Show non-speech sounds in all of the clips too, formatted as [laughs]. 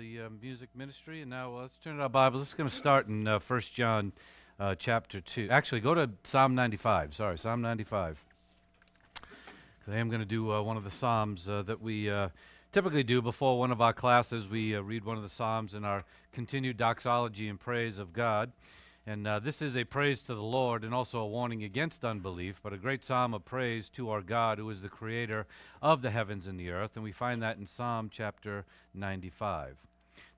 the uh, music ministry. And now uh, let's turn to our Bibles. It's going to start in uh, 1 John uh, chapter 2. Actually, go to Psalm 95. Sorry, Psalm 95. I am going to do uh, one of the Psalms uh, that we uh, typically do before one of our classes. We read one of the Psalms in our continued doxology and praise of God. And this is a praise to the Lord and also a warning against unbelief, but a great psalm of praise to our God, who is the creator of the heavens and the earth. And we find that in Psalm chapter 95.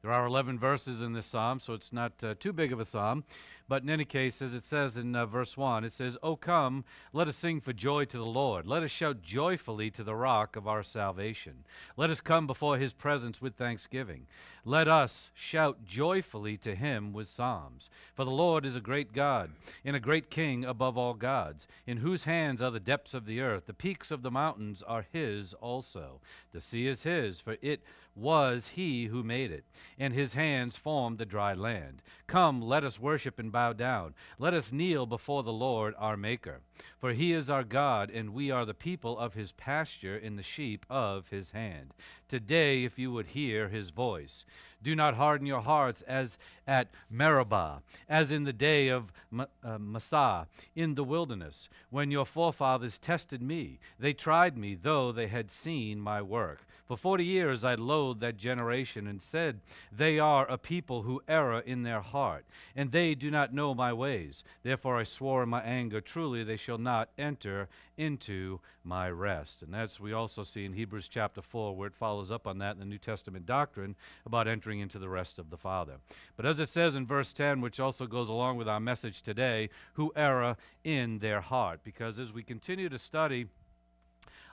There are 11 verses in this psalm, so it's not uh, too big of a psalm. But in any case, as it says in uh, verse 1, it says, O come, let us sing for joy to the Lord. Let us shout joyfully to the rock of our salvation. Let us come before his presence with thanksgiving. Let us shout joyfully to him with psalms. For the Lord is a great God, and a great King above all gods, in whose hands are the depths of the earth. The peaks of the mountains are his also. The sea is his, for it was he who made it, and his hands formed the dry land. Come, let us worship and bow down. Let us kneel before the Lord our Maker. For he is our God, and we are the people of his pasture and the sheep of his hand. Today, if you would hear his voice, do not harden your hearts as at Meribah, as in the day of uh, Massah in the wilderness, when your forefathers tested me. They tried me, though they had seen my work. For forty years I loathed that generation and said, They are a people who err in their heart, and they do not know my ways. Therefore I swore in my anger, Truly they shall not enter into my rest. And that's we also see in Hebrews chapter 4, where it follows up on that in the New Testament doctrine about entering into the rest of the Father. But as it says in verse 10, which also goes along with our message today, who err in their heart. Because as we continue to study,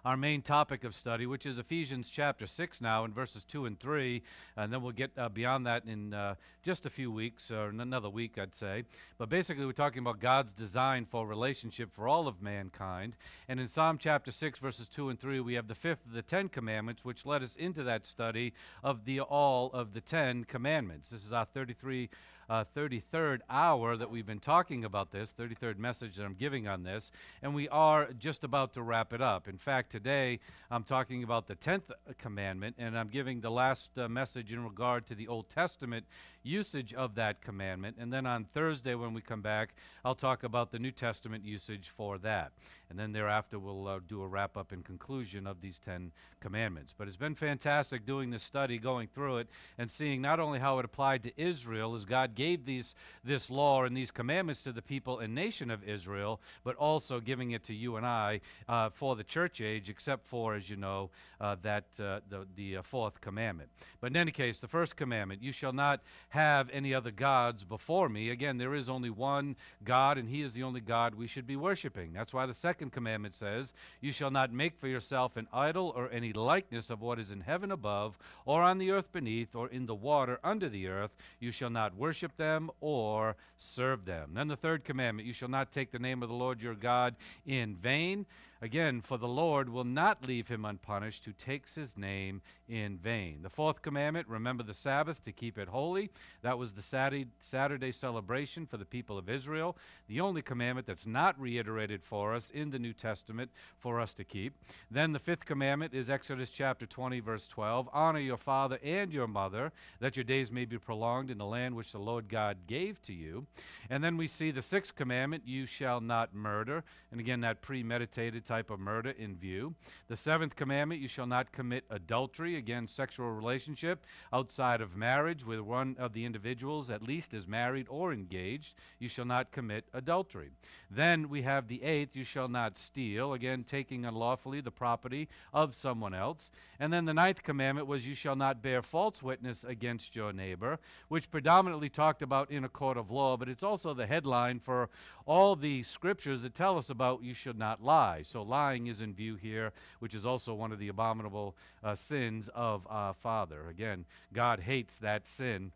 our main topic of study, which is Ephesians chapter 6 now in verses 2 and 3. And then we'll get uh, beyond that in uh, just a few weeks, or another week, I'd say. But basically, we're talking about God's design for relationship for all of mankind. And in Psalm chapter 6, verses 2 and 3, we have the fifth of the Ten Commandments, which led us into that study of the all of the Ten Commandments. This is our 33 uh, 33rd hour that we've been talking about this, 33rd message that I'm giving on this, and we are just about to wrap it up. In fact, today I'm talking about the 10th commandment, and I'm giving the last uh, message in regard to the Old Testament usage of that commandment. And then on Thursday, when we come back, I'll talk about the New Testament usage for that. And then thereafter, we'll uh, do a wrap up and conclusion of these Ten Commandments. But it's been fantastic doing this study, going through it, and seeing not only how it applied to Israel as God gave these, this law and these commandments to the people and nation of Israel, but also giving it to you and I uh, for the church age, except for, as you know, uh, that uh, the, the uh, fourth commandment. But in any case, the first commandment, you shall not have any other gods before me. Again, there is only one God, and He is the only God we should be worshiping. That's why the second commandment says, You shall not make for yourself an idol or any likeness of what is in heaven above, or on the earth beneath, or in the water under the earth. You shall not worship them or serve them. Then the third commandment, You shall not take the name of the Lord your God in vain. Again, for the Lord will not leave him unpunished who takes his name in vain. The fourth commandment, remember the Sabbath to keep it holy. That was the Saturday celebration for the people of Israel. The only commandment that's not reiterated for us in the New Testament for us to keep. Then the fifth commandment is Exodus chapter 20, verse 12. Honor your father and your mother, that your days may be prolonged in the land which the Lord God gave to you. And then we see the sixth commandment, you shall not murder. And again, that premeditated type of murder in view. The seventh commandment, you shall not commit adultery, again, sexual relationship outside of marriage with one of the individuals, at least is married or engaged. You shall not commit adultery. Then we have the eighth, you shall not steal, again, taking unlawfully the property of someone else. And then the ninth commandment was, you shall not bear false witness against your neighbor, which predominantly talked about in a court of law, but it's also the headline for all the scriptures that tell us about you should not lie. So lying is in view here, which is also one of the abominable uh, sins of our Father. Again, God hates that sin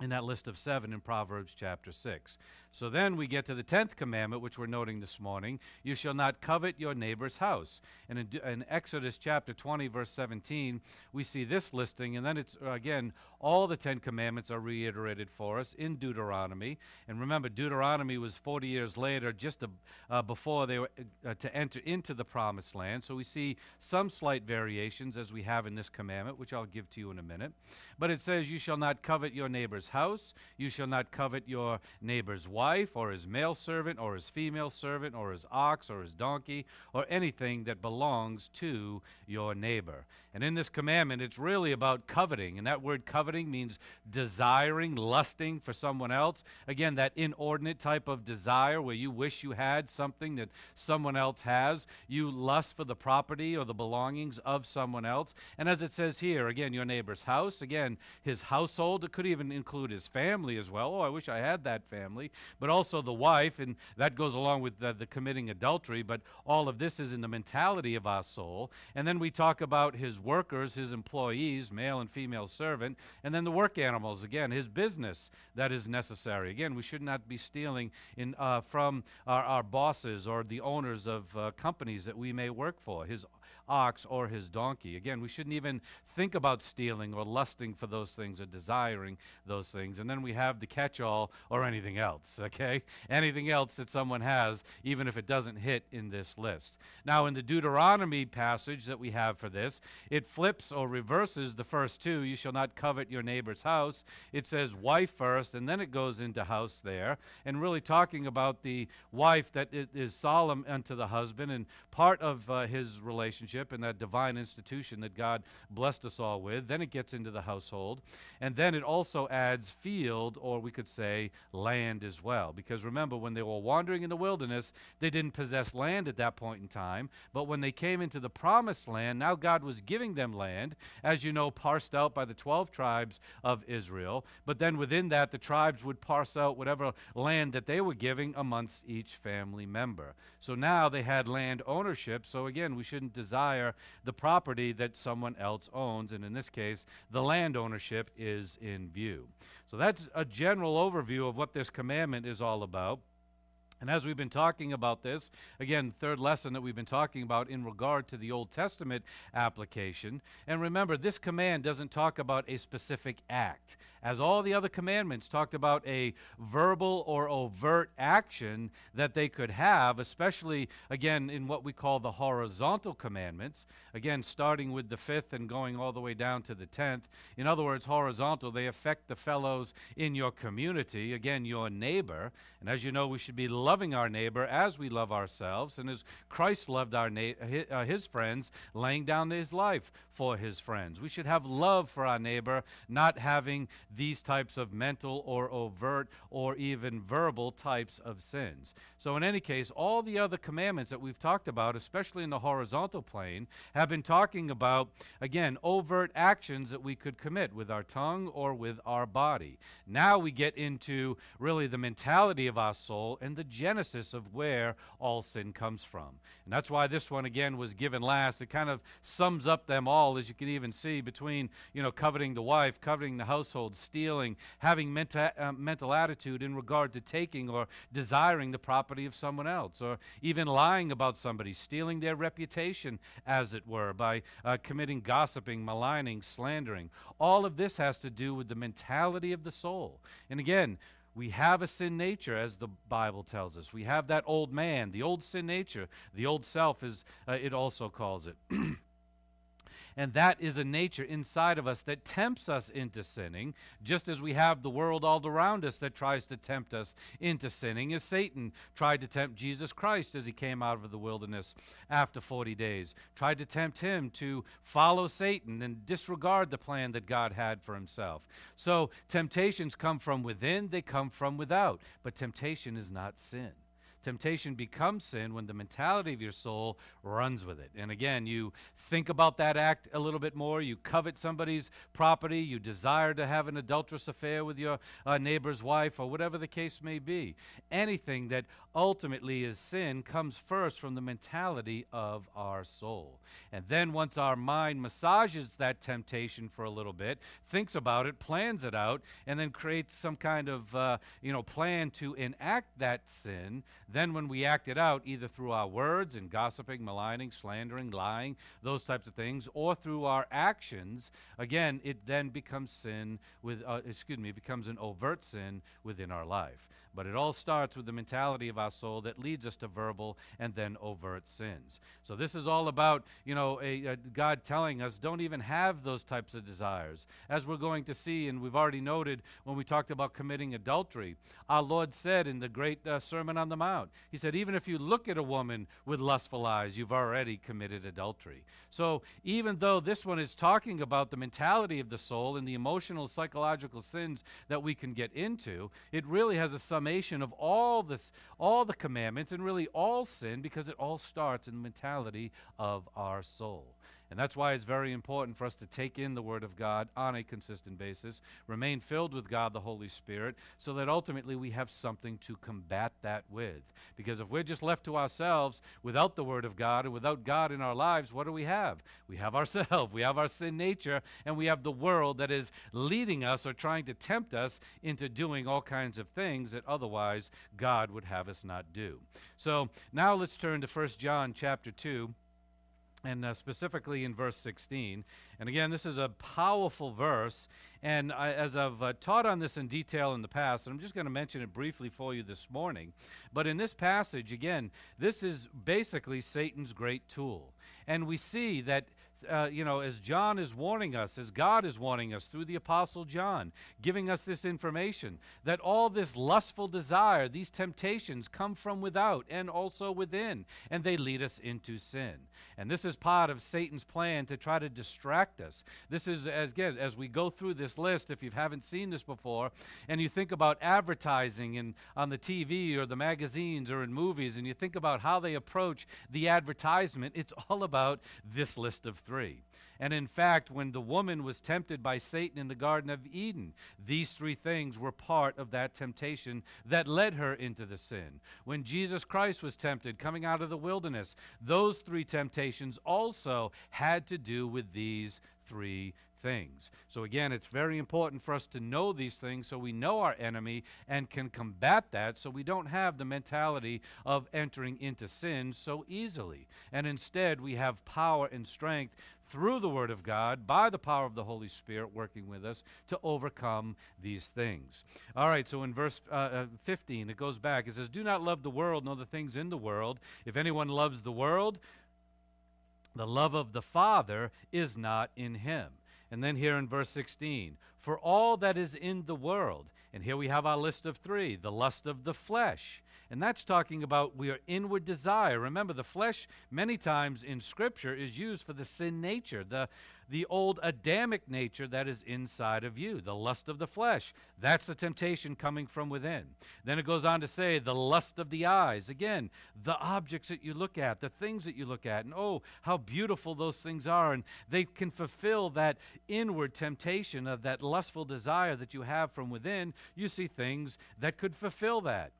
in that list of seven in Proverbs chapter 6. So then we get to the 10th commandment, which we're noting this morning you shall not covet your neighbor's house. And in, in, Exodus chapter 20, verse 17, we see this listing, and then it's again, all the Ten Commandments are reiterated for us in Deuteronomy. And remember, Deuteronomy was 40 years later, just a, uh, before they were uh, to enter into the promised land. So we see some slight variations as we have in this commandment, which I'll give to you in a minute. But it says, You shall not covet your neighbor's house, you shall not covet your neighbor's wife wife, or his male servant, or his female servant, or his ox, or his donkey, or anything that belongs to your neighbor. And in this commandment, it's really about coveting. And that word coveting means desiring, lusting for someone else. Again, that inordinate type of desire where you wish you had something that someone else has. You lust for the property or the belongings of someone else. And as it says here, again, your neighbor's house, again, his household. It could even include his family as well. Oh, I wish I had that family but also the wife, and that goes along with the, the committing adultery. But all of this is in the mentality of our soul. And then we talk about his workers, his employees, male and female servant, and then the work animals, again, his business that is necessary. Again, we should not be stealing in, uh, from our, our, bosses or the owners of uh, companies that we may work for, his ox or his donkey. Again, we shouldn't even think about stealing or lusting for those things or desiring those things. And then we have the catch all or anything else, [laughs] okay? Anything else that someone has, even if it doesn't hit in this list. Now, in the Deuteronomy passage that we have for this, it flips or reverses the first two. You shall not covet your neighbor's house. It says wife first, and then it goes into house there, and really talking about the wife that is solemn unto the husband and part of uh, his relationship relationship and that divine institution that God blessed us all with. Then it gets into the household. And then it also adds field, or we could say land as well. Because remember, when they were wandering in the wilderness, they didn't possess land at that point in time. But when they came into the promised land, now God was giving them land, as you know, parsed out by the 12 tribes of Israel. But then within that, the tribes would parse out whatever land that they were giving amongst each family member. So now they had land ownership. So again, we shouldn't desire desire the property that someone else owns, and in this case, the land ownership is in view. So that's a general overview of what this commandment is all about. And as we've been talking about this, again, third lesson that we've been talking about in regard to the Old Testament application. And remember, this command doesn't talk about a specific act. As all the other commandments talked about a verbal or overt action that they could have, especially, again, in what we call the horizontal commandments. Again, starting with the fifth and going all the way down to the tenth. In other words, horizontal, they affect the fellows in your community, again, your neighbor. And as you know, we should be loving our neighbor as we love ourselves, and as Christ loved our na- his, uh, his friends, laying down his life for his friends. We should have love for our neighbor, not having these types of mental or overt or even verbal types of sins. So, in any case, all the other commandments that we've talked about, especially in the horizontal plane, have been talking about, again, overt actions that we could commit with our tongue or with our body. Now we get into really the mentality of our soul and the genesis of where all sin comes from. And that's why this one, again, was given last. It kind of sums up them all, as you can even see, between, you know, coveting the wife, coveting the household, stealing, having menta- uh, mental attitude in regard to taking or desiring the property of someone else, or even lying about somebody, stealing their reputation, as it were, by uh, committing gossiping, maligning, slandering. All of this has to do with the mentality of the soul. And again, we have a sin nature, as the Bible tells us. We have that old man, the old sin nature, the old self, as uh, it also calls it. [clears throat] And that is a nature inside of us that tempts us into sinning, just as we have the world all around us that tries to tempt us into sinning, as Satan tried to tempt Jesus Christ as he came out of the wilderness after 40 days, tried to tempt him to follow Satan and disregard the plan that God had for himself. So temptations come from within, they come from without. But temptation is not sin. Temptation becomes sin when the mentality of your soul runs with it. And again, you think about that act a little bit more. You covet somebody's property. You desire to have an adulterous affair with your uh, neighbor's wife, or whatever the case may be. Anything that ultimately is sin comes first from the mentality of our soul. And then once our mind massages that temptation for a little bit, thinks about it, plans it out, and then creates some kind of uh, you know plan to enact that sin, then when we act it out, either through our words and gossiping, maligning, slandering, lying, those types of things, or through our actions, again, it then becomes sin with uh, excuse me, becomes an overt sin within our life. But it all starts with the mentality of our soul that leads us to verbal and then overt sins. So this is all about, you know, a, a God telling us don't even have those types of desires. As we're going to see, and we've already noted when we talked about committing adultery, our Lord said in the great uh, Sermon on the Mount, He said, even if you look at a woman with lustful eyes, you've already committed adultery. So even though this one is talking about the mentality of the soul and the emotional, psychological sins that we can get into, it really has a summation of all this, all the commandments, and really all sin because it all starts in the mentality of our soul. And that's why it's very important for us to take in the Word of God on a consistent basis, remain filled with God, the Holy Spirit, so that ultimately we have something to combat that with. Because if we're just left to ourselves without the Word of God and without God in our lives, what do we have? We have ourselves, we have our sin nature, and we have the world that is leading us or trying to tempt us into doing all kinds of things that otherwise God would have us not do. So now let's turn to 1 John chapter 2 and uh, specifically in verse 16. And again, this is a powerful verse. And I, as I've uh, taught on this in detail in the past, and I'm just going to mention it briefly for you this morning. But in this passage, again, this is basically Satan's great tool. And we see that uh, you know, as John is warning us, as God is warning us through the Apostle John, giving us this information, that all this lustful desire, these temptations come from without and also within, and they lead us into sin. And this is part of Satan's plan to try to distract us. This is, again, as we go through this list, if you haven't seen this before, and you think about advertising in, on the TV or the magazines or in movies, and you think about how they approach the advertisement, it's all about this list of three. And in fact, when the woman was tempted by Satan in the Garden of Eden, these three things were part of that temptation that led her into the sin. When Jesus Christ was tempted coming out of the wilderness, those three temptations also had to do with these three things. So, again, it's very important for us to know these things so we know our enemy and can combat that so we don't have the mentality of entering into sin so easily. And instead, we have power and strength through the Word of God, by the power of the Holy Spirit working with us to overcome these things. All right, so in verse uh, uh 15, it goes back. It says, Do not love the world, nor the things in the world. If anyone loves the world, the love of the Father is not in him. And then here in verse 16, for all that is in the world, and here we have our list of three the lust of the flesh. And that's talking about we are inward desire. Remember, the flesh, many times in Scripture, is used for the sin nature, the, the old Adamic nature that is inside of you, the lust of the flesh. That's the temptation coming from within. Then it goes on to say, the lust of the eyes. Again, the objects that you look at, the things that you look at, and oh, how beautiful those things are. And they can fulfill that inward temptation of that lustful desire that you have from within. You see things that could fulfill that.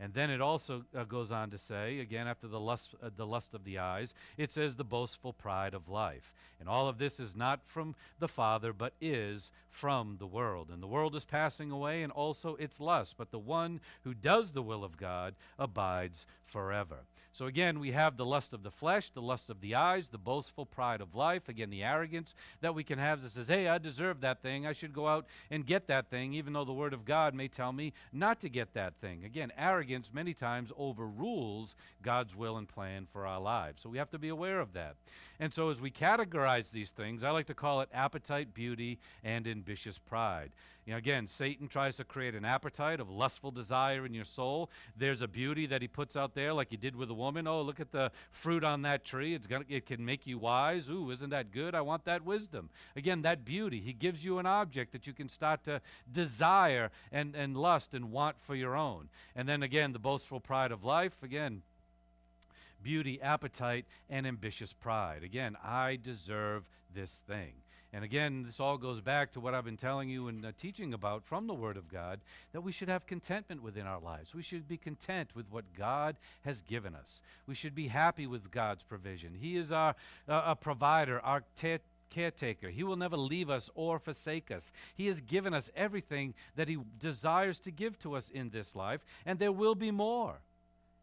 And then it also uh, goes on to say, again, after the lust, uh, the lust of the eyes, it says the boastful pride of life. And all of this is not from the Father, but is from the world. And the world is passing away, and also its lust. But the one who does the will of God abides forever. So again, we have the lust of the flesh, the lust of the eyes, the boastful pride of life, again, the arrogance that we can have that says, hey, I deserve that thing. I should go out and get that thing, even though the Word of God may tell me not to get that thing. Again, arrogance many times overrules God's will and plan for our lives. So we have to be aware of that. And so as we categorize these things, I like to call it appetite, beauty, and ambitious pride. You know, again, Satan tries to create an appetite of lustful desire in your soul. There's a beauty that he puts out there, like he did with a woman. Oh, look at the fruit on that tree. It's gonna, it can make you wise. Ooh, isn't that good? I want that wisdom. Again, that beauty. He gives you an object that you can start to desire and, and lust and want for your own. And then then again, the boastful pride of life. Again, beauty, appetite, and ambitious pride. Again, I deserve this thing. And again, this all goes back to what I've been telling you and uh, teaching about from the Word of God that we should have contentment within our lives. We should be content with what God has given us. We should be happy with God's provision. He is our uh, a provider, our caretaker. He will never leave us or forsake us. He has given us everything that He desires to give to us in this life, and there will be more.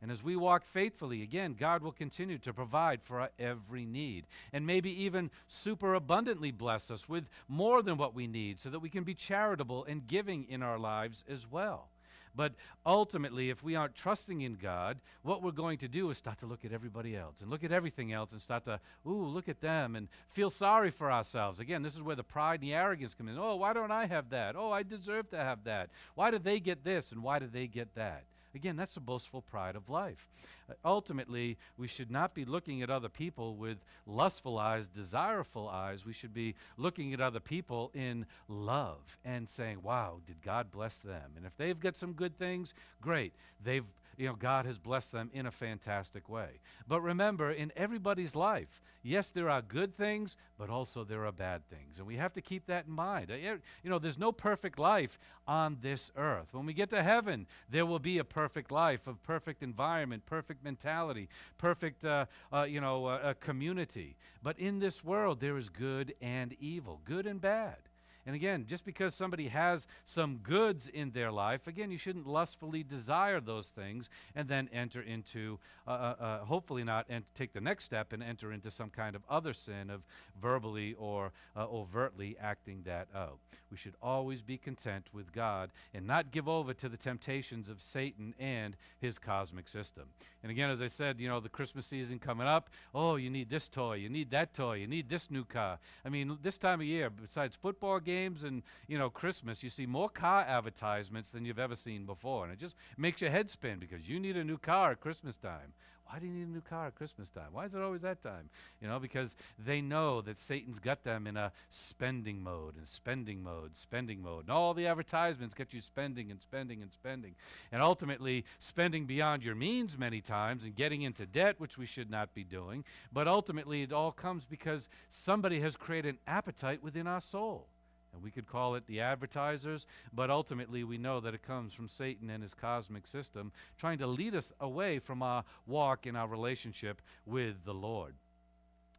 And as we walk faithfully, again, God will continue to provide for our every need. And maybe even super abundantly bless us with more than what we need so that we can be charitable and giving in our lives as well. But ultimately, if we aren't trusting in God, what we're going to do is start to look at everybody else and look at everything else and start to, ooh, look at them and feel sorry for ourselves. Again, this is where the pride and the arrogance come in. Oh, why don't I have that? Oh, I deserve to have that. Why did they get this and why did they get that? Again, that's the boastful pride of life. Uh, ultimately, we should not be looking at other people with lustful eyes, desireful eyes. We should be looking at other people in love and saying, wow, did God bless them? And if they've got some good things, great. They've you know, God has blessed them in a fantastic way. But remember, in everybody's life, yes, there are good things, but also there are bad things. And we have to keep that in mind. Uh, you know, there's no perfect life on this earth. When we get to heaven, there will be a perfect life a perfect environment, perfect mentality, perfect, uh, uh, you know, uh, community. But in this world, there is good and evil, good and bad. And again, just because somebody has some goods in their life, again, you shouldn't lustfully desire those things and then enter into, uh, uh, uh hopefully not, and take the next step and enter into some kind of other sin of verbally or uh, overtly acting that out. We should always be content with God and not give over to the temptations of Satan and his cosmic system. And again, as I said, you know, the Christmas season coming up, oh, you need this toy, you need that toy, you need this new car. I mean, this time of year, besides football games, games and you know Christmas, you see more car advertisements than you've ever seen before, and it just makes your head spin because you need a new car at Christmas time. Why do you need a new car at Christmas time? Why is it always that time? You know, because they know that Satan's got them in a spending mode and spending mode, spending mode. And all the advertisements get you spending and spending and spending. And ultimately, spending beyond your means many times and getting into debt, which we should not be doing. But ultimately, it all comes because somebody has created an appetite within our soul. And we could call it the advertisers, but ultimately we know that it comes from Satan and his cosmic system trying to lead us away from our walk in our relationship with the Lord.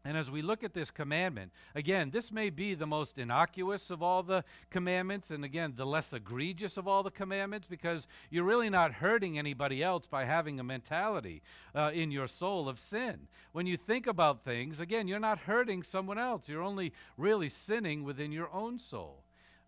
And as we look at this commandment, again, this may be the most innocuous of all the commandments, and again, the less egregious of all the commandments, because you're really not hurting anybody else by having a mentality uh, in your soul of sin. When you think about things, again, you're not hurting someone else. You're only really sinning within your own soul.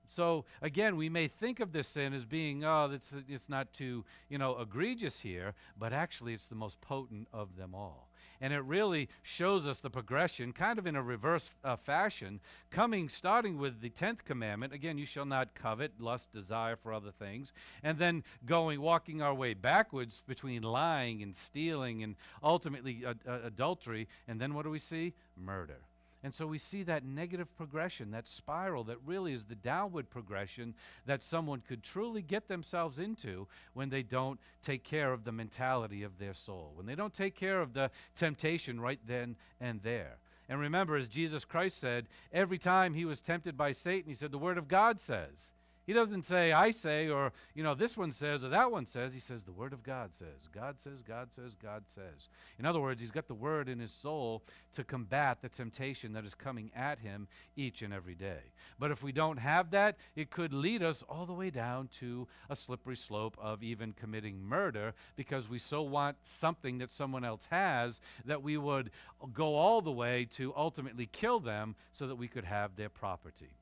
So again, we may think of this sin as being, oh, it's, it's not too, you know, egregious here, but actually it's the most potent of them all. And it really shows us the progression, kind of in a reverse uh, fashion, coming, starting with the 10th commandment. Again, you shall not covet, lust, desire for other things. And then going, walking our way backwards between lying and stealing and ultimately uh, uh, adultery. And then what do we see? Murder. And so we see that negative progression, that spiral that really is the downward progression that someone could truly get themselves into when they don't take care of the mentality of their soul, when they don't take care of the temptation right then and there. And remember, as Jesus Christ said, every time he was tempted by Satan, he said, The Word of God says. He doesn't say, I say, or, you know, this one says, or that one says. He says, the Word of God says. God says, God says, God says. In other words, he's got the Word in his soul to combat the temptation that is coming at him each and every day. But if we don't have that, it could lead us all the way down to a slippery slope of even committing murder because we so want something that someone else has that we would go all the way to ultimately kill them so that we could have their property.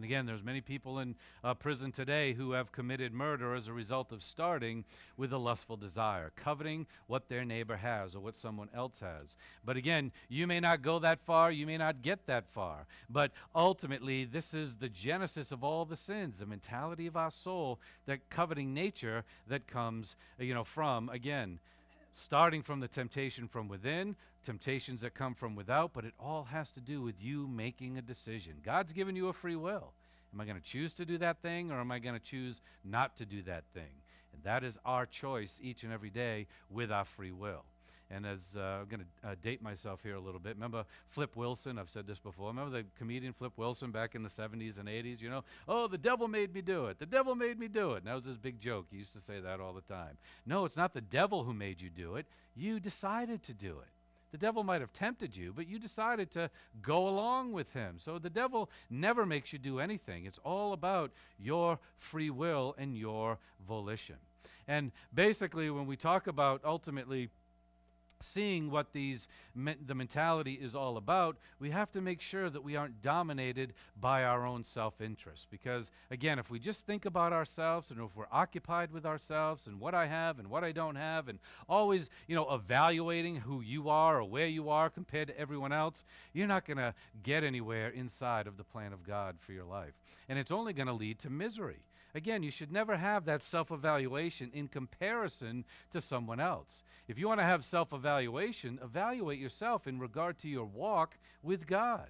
And again, there's many people in uh, prison today who have committed murder as a result of starting with a lustful desire, coveting what their neighbor has or what someone else has. But again, you may not go that far, you may not get that far. But ultimately, this is the genesis of all the sins, the mentality of our soul, that coveting nature that comes, you know, from again starting from the temptation from within, temptations that come from without, but it all has to do with you making a decision. God's given you a free will. Am I going to choose to do that thing or am I going to choose not to do that thing? And that is our choice each and every day with our free will. And as uh, I'm going to uh, date myself here a little bit, remember Flip Wilson? I've said this before. Remember the comedian Flip Wilson back in the 70s and 80s? You know, oh, the devil made me do it. The devil made me do it. And that was his big joke. He used to say that all the time. No, it's not the devil who made you do it. You decided to do it. The devil might have tempted you, but you decided to go along with him. So the devil never makes you do anything. It's all about your free will and your volition. And basically, when we talk about ultimately seeing what these the mentality is all about, we have to make sure that we aren't dominated by our own self-interest. Because again, if we just think about ourselves and if we're occupied with ourselves and what I have and what I don't have, and always you know evaluating who you are or where you are compared to everyone else, you're not going to get anywhere inside of the plan of God for your life, and it's only going to lead to misery. Again, you should never have that self evaluation in comparison to someone else. If you want to have self evaluation, evaluate yourself in regard to your walk with God.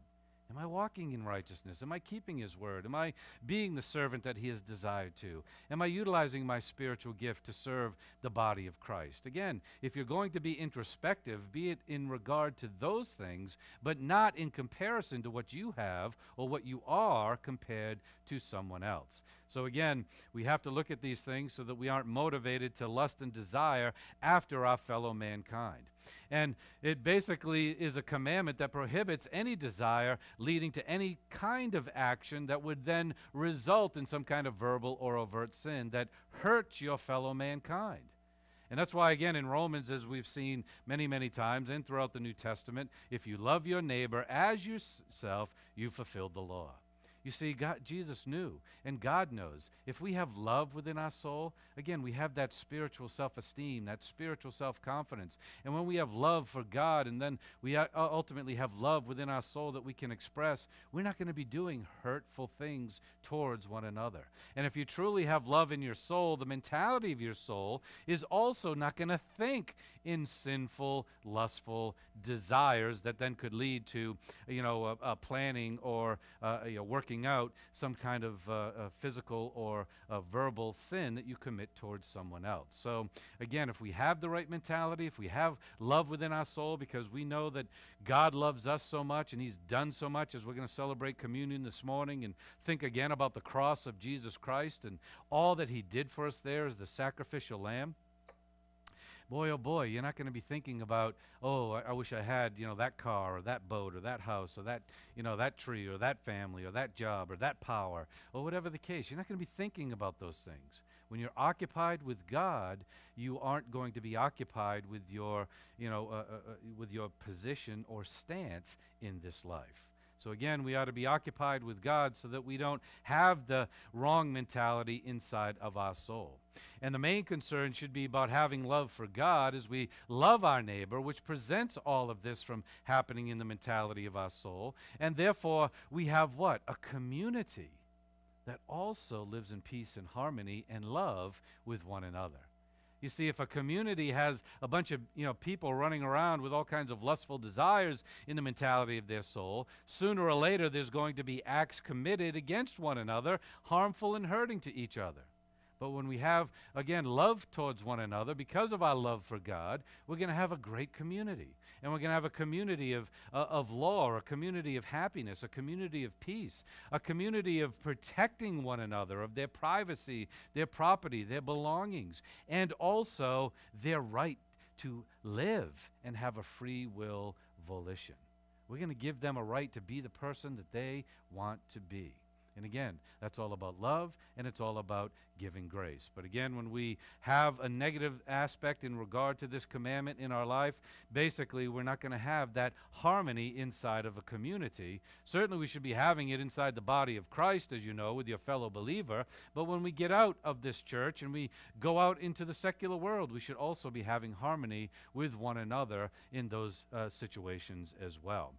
Am I walking in righteousness? Am I keeping His word? Am I being the servant that He has desired to? Am I utilizing my spiritual gift to serve the body of Christ? Again, if you're going to be introspective, be it in regard to those things, but not in comparison to what you have or what you are compared to someone else. So again, we have to look at these things so that we aren't motivated to lust and desire after our fellow mankind. And it basically is a commandment that prohibits any desire leading to any kind of action that would then result in some kind of verbal or overt sin that hurts your fellow mankind. And that's why, again, in Romans, as we've seen many, many times and throughout the New Testament, if you love your neighbor as yourself, you've fulfilled the law. You see, God, Jesus knew, and God knows. If we have love within our soul, again, we have that spiritual self esteem, that spiritual self confidence. And when we have love for God, and then we ultimately have love within our soul that we can express, we're not going to be doing hurtful things towards one another. And if you truly have love in your soul, the mentality of your soul is also not going to think in sinful, lustful desires that then could lead to, you know, a, a planning or uh, you know, working out some kind of uh, physical or verbal sin that you commit towards someone else. So, again, if we have the right mentality, if we have love within our soul, because we know that God loves us so much and He's done so much, as we're going to celebrate communion this morning and think again about the cross of Jesus Christ and all that He did for us there as the sacrificial lamb boy, oh boy, you're not going to be thinking about, oh, I, I, wish I had, you know, that car or that boat or that house or that, you know, that tree or that family or that job or that power or whatever the case. You're not going to be thinking about those things. When you're occupied with God, you aren't going to be occupied with your, you know, uh, uh, uh with your position or stance in this life. So again, we ought to be occupied with God so that we don't have the wrong mentality inside of our soul. And the main concern should be about having love for God as we love our neighbor, which presents all of this from happening in the mentality of our soul. And therefore, we have what? A community that also lives in peace and harmony and love with one another. You see, if a community has a bunch of you know people running around with all kinds of lustful desires in the mentality of their soul, sooner or later there's going to be acts committed against one another, harmful and hurting to each other. But when we have, again, love towards one another, because of our love for God, we're going to have a great community. And we're going to have a community of, uh, of law, a community of happiness, a community of peace, a community of protecting one another, of their privacy, their property, their belongings, and also their right to live and have a free will volition. We're going to give them a right to be the person that they want to be. And again, that's all about love and it's all about giving grace. But again, when we have a negative aspect in regard to this commandment in our life, basically we're not going to have that harmony inside of a community. Certainly we should be having it inside the body of Christ, as you know, with your fellow believer. But when we get out of this church and we go out into the secular world, we should also be having harmony with one another in those uh, situations as well.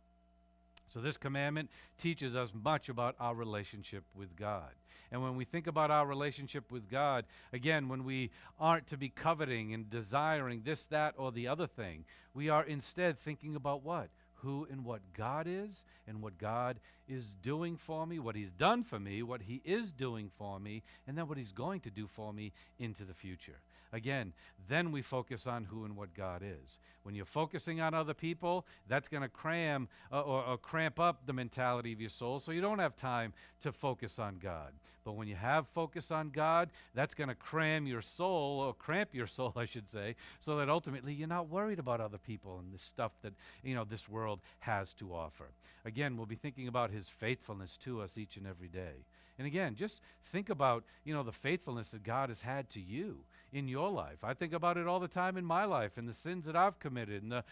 So, this commandment teaches us much about our relationship with God. And when we think about our relationship with God, again, when we aren't to be coveting and desiring this, that, or the other thing, we are instead thinking about what? Who and what God is and what God is doing for me, what He's done for me, what He is doing for me, and then what He's going to do for me into the future. Again, then we focus on who and what God is. When you're focusing on other people, that's going to cram uh, or, or cramp up the mentality of your soul, so you don't have time to focus on God. But when you have focus on God, that's going to cram your soul, or cramp your [laughs] soul, I should say, so that ultimately you're not worried about other people and the stuff that you know this world has to offer. Again, we'll be thinking about His faithfulness to us each and every day. And again, just think about, you know, the faithfulness that God has had to you in your life. I think about it all the time in my life and the sins that I've committed and the,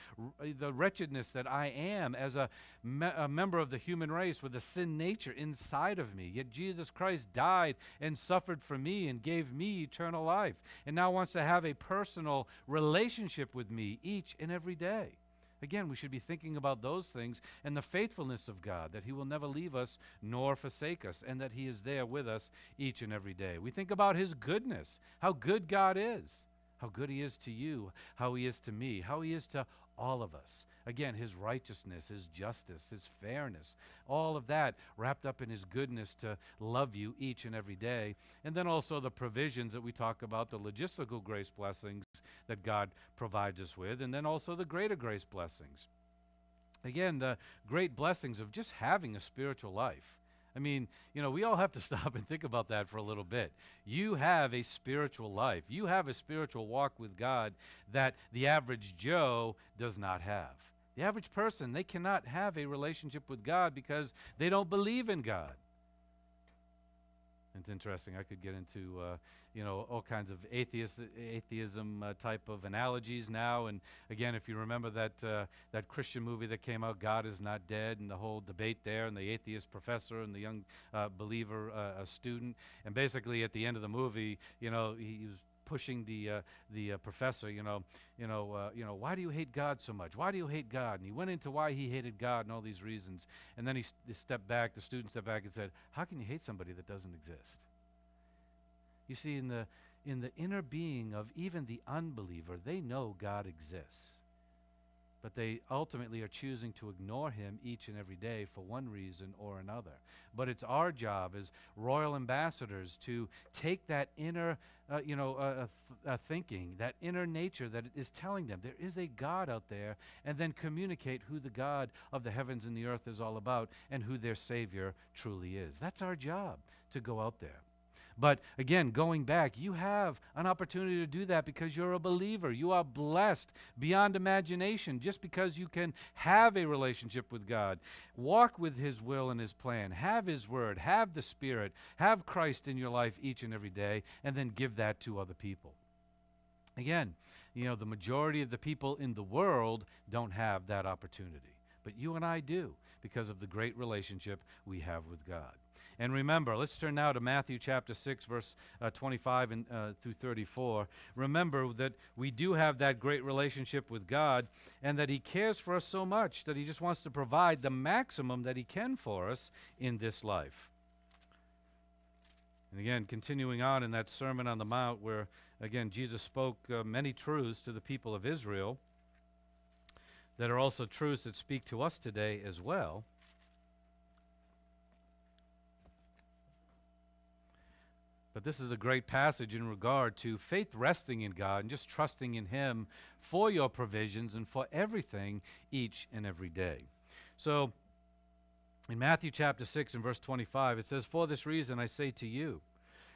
the wretchedness that I am as a, me- a member of the human race with a sin nature inside of me. Yet Jesus Christ died and suffered for me and gave me eternal life and now wants to have a personal relationship with me each and every day. Again, we should be thinking about those things and the faithfulness of God, that He will never leave us nor forsake us, and that He is there with us each and every day. We think about His goodness, how good God is, how good He is to you, how He is to me, how He is to all of us. Again, his righteousness, his justice, his fairness, all of that wrapped up in his goodness to love you each and every day. And then also the provisions that we talk about, the logistical grace blessings that God provides us with, and then also the greater grace blessings. Again, the great blessings of just having a spiritual life. I mean, you know, we all have to [laughs] stop and think about that for a little bit. You have a spiritual life. You have a spiritual walk with God that the average Joe does not have. The average person, they cannot have a relationship with God because they don't believe in God. It's interesting. I could get into uh, you know all kinds of atheist, atheism uh, type of analogies now. And again, if you remember that uh, that Christian movie that came out, God is not dead, and the whole debate there, and the atheist professor and the young uh, believer uh, student, and basically at the end of the movie, you know, he, he was pushing the uh, the uh, professor, you know, you know, uh, you know, why do you hate God so much? Why do you hate God? And he went into why he hated God and all these reasons. And then he, st- stepped back. The student stepped back and said, "How can you hate somebody that doesn't exist?" You see, in the in the inner being of even the unbeliever, they know God exists but they ultimately are choosing to ignore him each and every day for one reason or another. But it's our job as royal ambassadors to take that inner, uh, you know, uh, uh, uh, thinking, that inner nature that is telling them there is a God out there, and then communicate who the God of the heavens and the earth is all about and who their Savior truly is. That's our job to go out there. But again, going back, you have an opportunity to do that because you're a believer. You are blessed beyond imagination just because you can have a relationship with God, walk with His will and His plan, have His Word, have the Spirit, have Christ in your life each and every day, and then give that to other people. Again, you know, the majority of the people in the world don't have that opportunity. But you and I do because of the great relationship we have with God. And remember, let's turn now to Matthew chapter 6, verse uh, 25 and, uh, through 34. Remember that we do have that great relationship with God and that He cares for us so much that He just wants to provide the maximum that He can for us in this life. And again, continuing on in that Sermon on the Mount, where again Jesus spoke uh, many truths to the people of Israel that are also truths that speak to us today as well. But this is a great passage in regard to faith resting in God and just trusting in Him for your provisions and for everything each and every day. So, in Matthew chapter 6 and verse 25, it says, For this reason I say to you,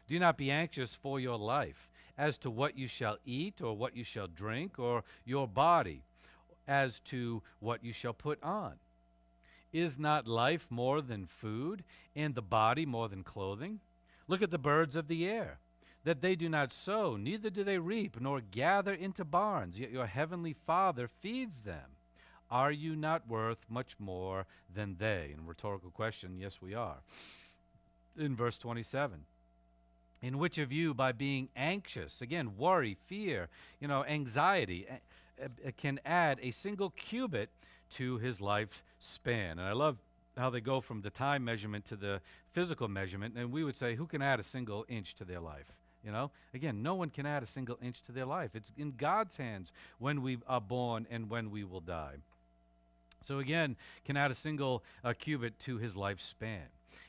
do not be anxious for your life, as to what you shall eat, or what you shall drink, or your body, as to what you shall put on. Is not life more than food, and the body more than clothing? Look at the birds of the air, that they do not sow, neither do they reap, nor gather into barns, yet your heavenly Father feeds them. Are you not worth much more than they? And rhetorical question, yes, we are. In verse 27. In which of you, by being anxious, again, worry, fear, you know, anxiety, can add a single cubit to his life span? And I love how they go from the time measurement to the physical measurement, and we would say, who can add a single inch to their life? You know, again, no one can add a single inch to their life. It's in God's hands when we are born and when we will die. So again, can add a single uh, cubit to his lifespan.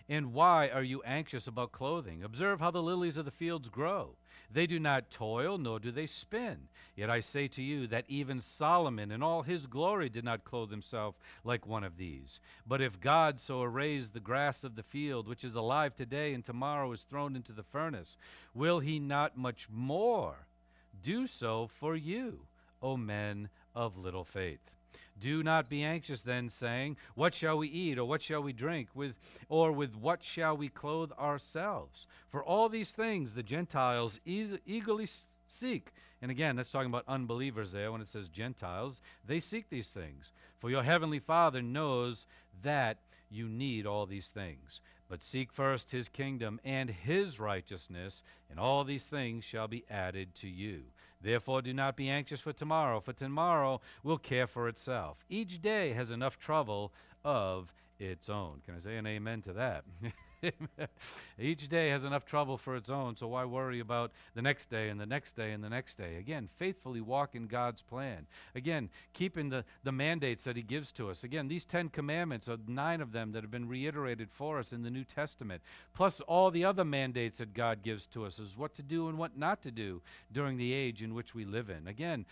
And why are you anxious about clothing? Observe how the lilies of the fields grow. They do not toil, nor do they spin. Yet I say to you that even Solomon in all his glory did not clothe himself like one of these. But if God so arrays the grass of the field, which is alive today and tomorrow is thrown into the furnace, will he not much more do so for you, O men of little faith? Do not be anxious then, saying, What shall we eat, or what shall we drink, with, or with what shall we clothe ourselves? For all these things the Gentiles e- eagerly seek. And again, that's talking about unbelievers there when it says Gentiles. They seek these things. For your heavenly Father knows that you need all these things. But seek first his kingdom and his righteousness, and all these things shall be added to you. Therefore, do not be anxious for tomorrow, for tomorrow will care for itself. Each day has enough trouble of its own. Can I say an amen to that? [laughs] [laughs] Each day has enough trouble for its own, so why worry about the next day and the next day and the next day? Again, faithfully walk in God's plan. Again, keeping the, the mandates that He gives to us. Again, these Ten Commandments are nine of them that have been reiterated for us in the New Testament, plus all the other mandates that God gives to us is what to do and what not to do during the age in which we live in. Again,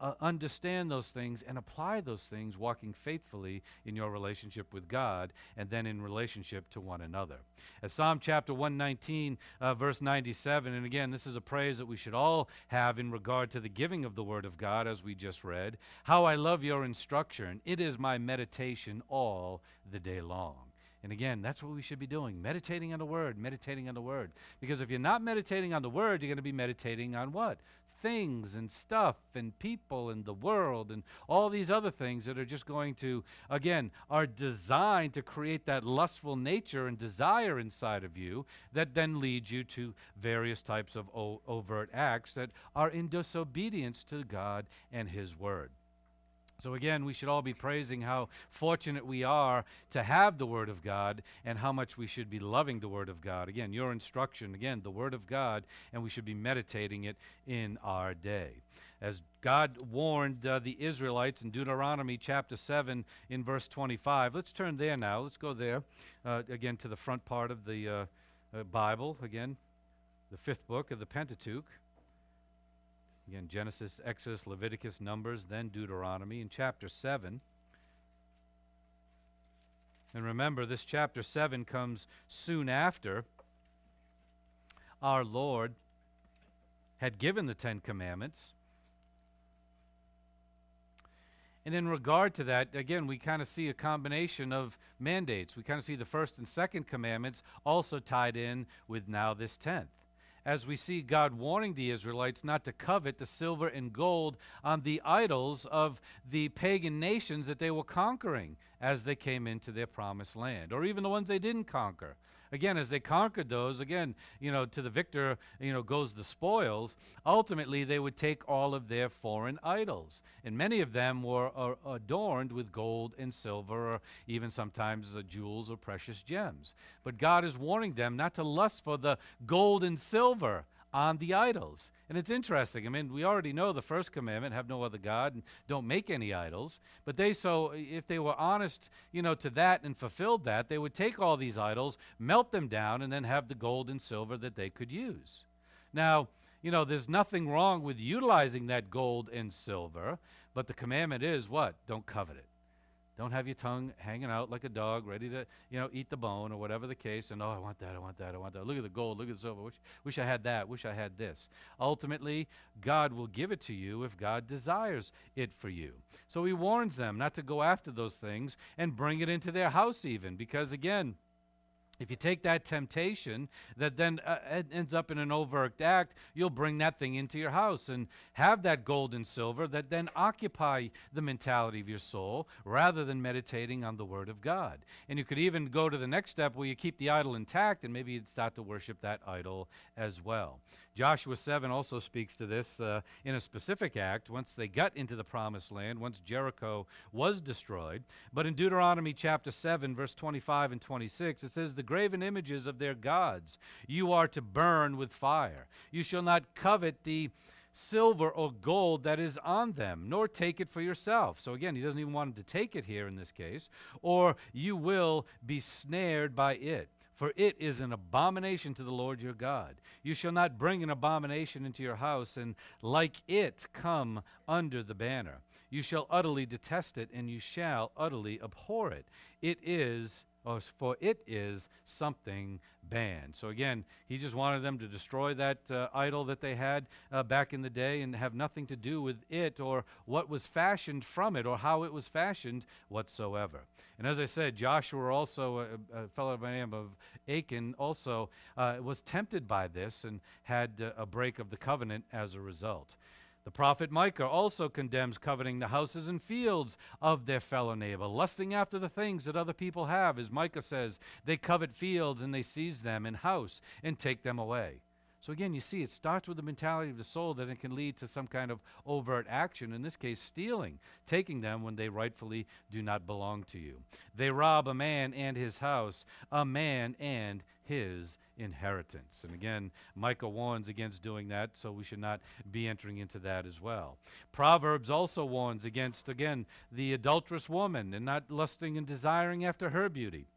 uh, understand those things and apply those things, walking faithfully in your relationship with God and then in relationship to one another. As Psalm chapter 119, uh, verse 97, and again, this is a praise that we should all have in regard to the giving of the Word of God, as we just read. How I love your instruction! It is my meditation all the day long. And again, that's what we should be doing meditating on the Word, meditating on the Word. Because if you're not meditating on the Word, you're going to be meditating on what? Things and stuff and people and the world and all these other things that are just going to, again, are designed to create that lustful nature and desire inside of you that then leads you to various types of o- overt acts that are in disobedience to God and His Word. So, again, we should all be praising how fortunate we are to have the Word of God and how much we should be loving the Word of God. Again, your instruction, again, the Word of God, and we should be meditating it in our day. As God warned uh, the Israelites in Deuteronomy chapter 7 in verse 25. Let's turn there now. Let's go there uh, again to the front part of the uh, uh Bible, again, the fifth book of the Pentateuch. Again, Genesis, Exodus, Leviticus, Numbers, then Deuteronomy. In chapter 7, and remember, this chapter 7 comes soon after our Lord had given the Ten Commandments. And in regard to that, again, we kind of see a combination of mandates. We kind of see the first and second commandments also tied in with now this tenth as we see God warning the Israelites not to covet the silver and gold on the idols of the pagan nations that they were conquering as they came into their promised land, or even the ones they didn't conquer again, as they conquered those, again, you know, to the victor, you know, goes the spoils. Ultimately, they would take all of their foreign idols, and many of them were uh, adorned with gold and silver, or even sometimes uh, jewels or precious gems. But God is warning them not to lust for the gold and silver on the idols. And it's interesting. I mean, we already know the first commandment, have no other God and don't make any idols. But they so if they were honest, you know, to that and fulfilled that, they would take all these idols, melt them down and then have the gold and silver that they could use. Now, you know, there's nothing wrong with utilizing that gold and silver, but the commandment is what? Don't covet it. Don't have your tongue hanging out like a dog, ready to, you know, eat the bone or whatever the case. And oh, I want that, I want that, I want that. Look at the gold, look at the silver. Wish, wish I had that. Wish I had this. Ultimately, God will give it to you if God desires it for you. So He warns them not to go after those things and bring it into their house, even because again if you take that temptation that then uh, ends up in an overt act, you'll bring that thing into your house and have that gold and silver that then occupy the mentality of your soul rather than meditating on the Word of God. And you could even go to the next step where you keep the idol intact and maybe you'd start to worship that idol as well. Joshua 7 also speaks to this uh, in a specific act once they got into the promised land, once Jericho was destroyed. But in Deuteronomy chapter 7, verse 25 and 26, it says, The graven images of their gods you are to burn with fire. You shall not covet the silver or gold that is on them, nor take it for yourself. So again, he doesn't even want him to take it here in this case, or you will be snared by it. For it is an abomination to the Lord your God. You shall not bring an abomination into your house, and like it come under the banner. You shall utterly detest it, and you shall utterly abhor it. It is Oh, for it is something banned. So again, he just wanted them to destroy that uh, idol that they had uh, back in the day and have nothing to do with it or what was fashioned from it or how it was fashioned whatsoever. And as I said, Joshua also, a, a fellow by the name of Achan, also uh, was tempted by this and had uh, a break of the covenant as a result. The prophet Micah also condemns coveting the houses and fields of their fellow neighbor, lusting after the things that other people have. As Micah says, they covet fields and they seize them in house and take them away. So again, you see, it starts with the mentality of the soul that it can lead to some kind of overt action, in this case, stealing, taking them when they rightfully do not belong to you. They rob a man and his house, a man and his inheritance. And again, Micah warns against doing that, so we should not be entering into that as well. Proverbs also warns against, again, the adulterous woman and not lusting and desiring after her beauty.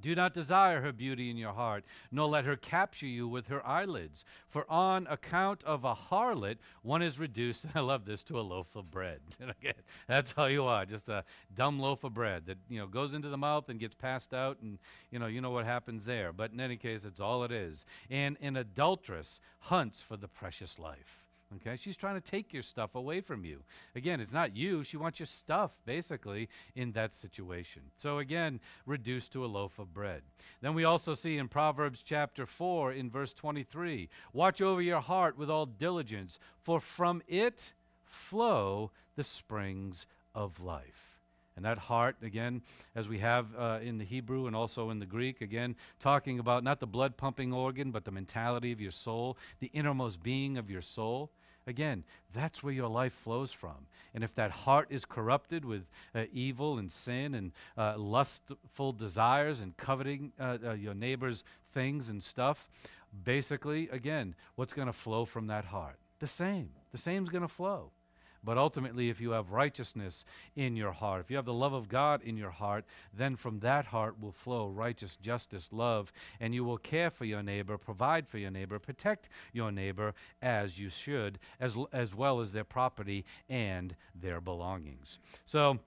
Do not desire her beauty in your heart, nor let her capture you with her eyelids. For on account of a harlot, one is reduced, and [laughs] I love this, to a loaf of bread. [laughs] That's how you are, just a dumb loaf of bread that you know goes into the mouth and gets passed out, and you know you know what happens there. But in any case, it's all it is. And an adulteress hunts for the precious life. Okay, she's trying to take your stuff away from you. Again, it's not you. She wants your stuff, basically, in that situation. So, again, reduced to a loaf of bread. Then we also see in Proverbs chapter 4, in verse 23 Watch over your heart with all diligence, for from it flow the springs of life. And that heart, again, as we have uh, in the Hebrew and also in the Greek, again, talking about not the blood pumping organ, but the mentality of your soul, the innermost being of your soul. Again, that's where your life flows from. And if that heart is corrupted with uh, evil and sin and uh, lustful desires and coveting uh, uh your neighbor's things and stuff, basically, again, what's going to flow from that heart? The same. The same's going to flow. But ultimately, if you have righteousness in your heart, if you have the love of God in your heart, then from that heart will flow righteous justice, love, and you will care for your neighbor, provide for your neighbor, protect your neighbor as you should, as, as well as their property and their belongings. So,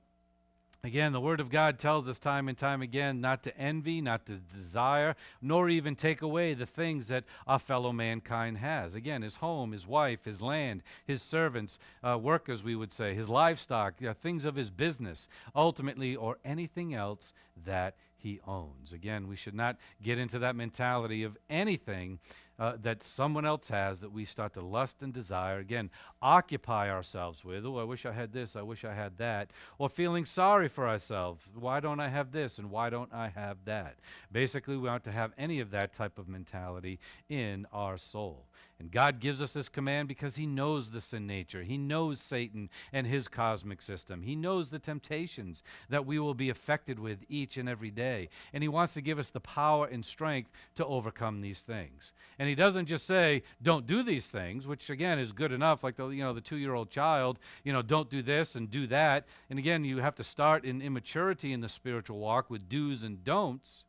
Again, the Word of God tells us time and time again not to envy, not to desire, nor even take away the things that our fellow mankind has. Again, his home, his wife, his land, his servants, uh, workers, we would say, his livestock, uh, things of his business, ultimately, or anything else that he owns. Again, we should not get into that mentality of anything uh, that someone else has that we start to lust and desire. Again, occupy ourselves with. Oh, I wish I had this. I wish I had that. Or feeling sorry for ourselves. Why don't I have this and why don't I have that? Basically, we aren't to have any of that type of mentality in our soul. And God gives us this command because He knows the sin nature. He knows Satan and his cosmic system. He knows the temptations that we will be affected with each and every day. And He wants to give us the power and strength to overcome these things. And He doesn't just say, don't do these things, which again is good enough, like the, you know, the two year old child, you know, don't do this and do that. And again, you have to start in immaturity in the spiritual walk with do's and don'ts.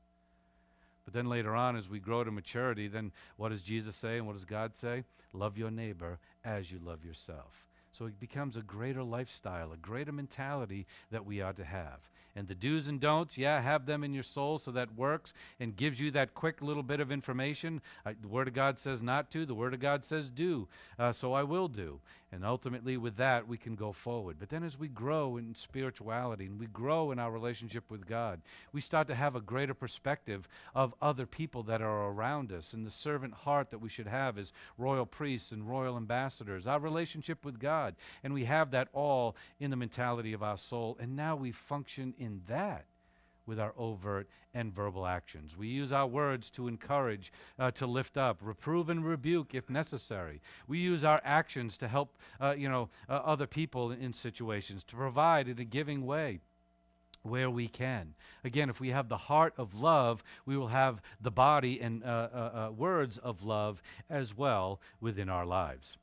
But then later on, as we grow to maturity, then what does Jesus say and what does God say? Love your neighbor as you love yourself. So it becomes a greater lifestyle, a greater mentality that we are to have. And the do's and don'ts, yeah, have them in your soul so that works and gives you that quick little bit of information. The Word of God says not to, the Word of God says do, uh, so I will do. And ultimately, with that, we can go forward. But then, as we grow in spirituality and we grow in our relationship with God, we start to have a greater perspective of other people that are around us and the servant heart that we should have as royal priests and royal ambassadors, our relationship with God. And we have that all in the mentality of our soul. And now we function in that with our overt and verbal actions. We use our words to encourage, uh, to lift up, reprove and rebuke if necessary. We use our actions to help, uh, you know, uh, other people in situations, to provide in a giving way where we can. Again, if we have the heart of love, we will have the body and uh, uh, uh, words of love as well within our lives.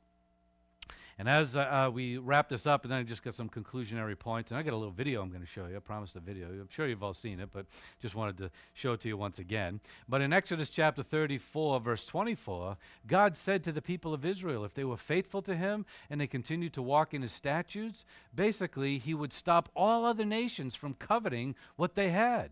And as uh, uh, we wrap this up, and then I just got some conclusionary points, and I got a little video I'm going to show you. I promised a video. I'm sure you've all seen it, but just wanted to show it to you once again. But in Exodus chapter 34, verse 24, God said to the people of Israel, if they were faithful to Him and they continued to walk in His statutes, basically He would stop all other nations from coveting what they had.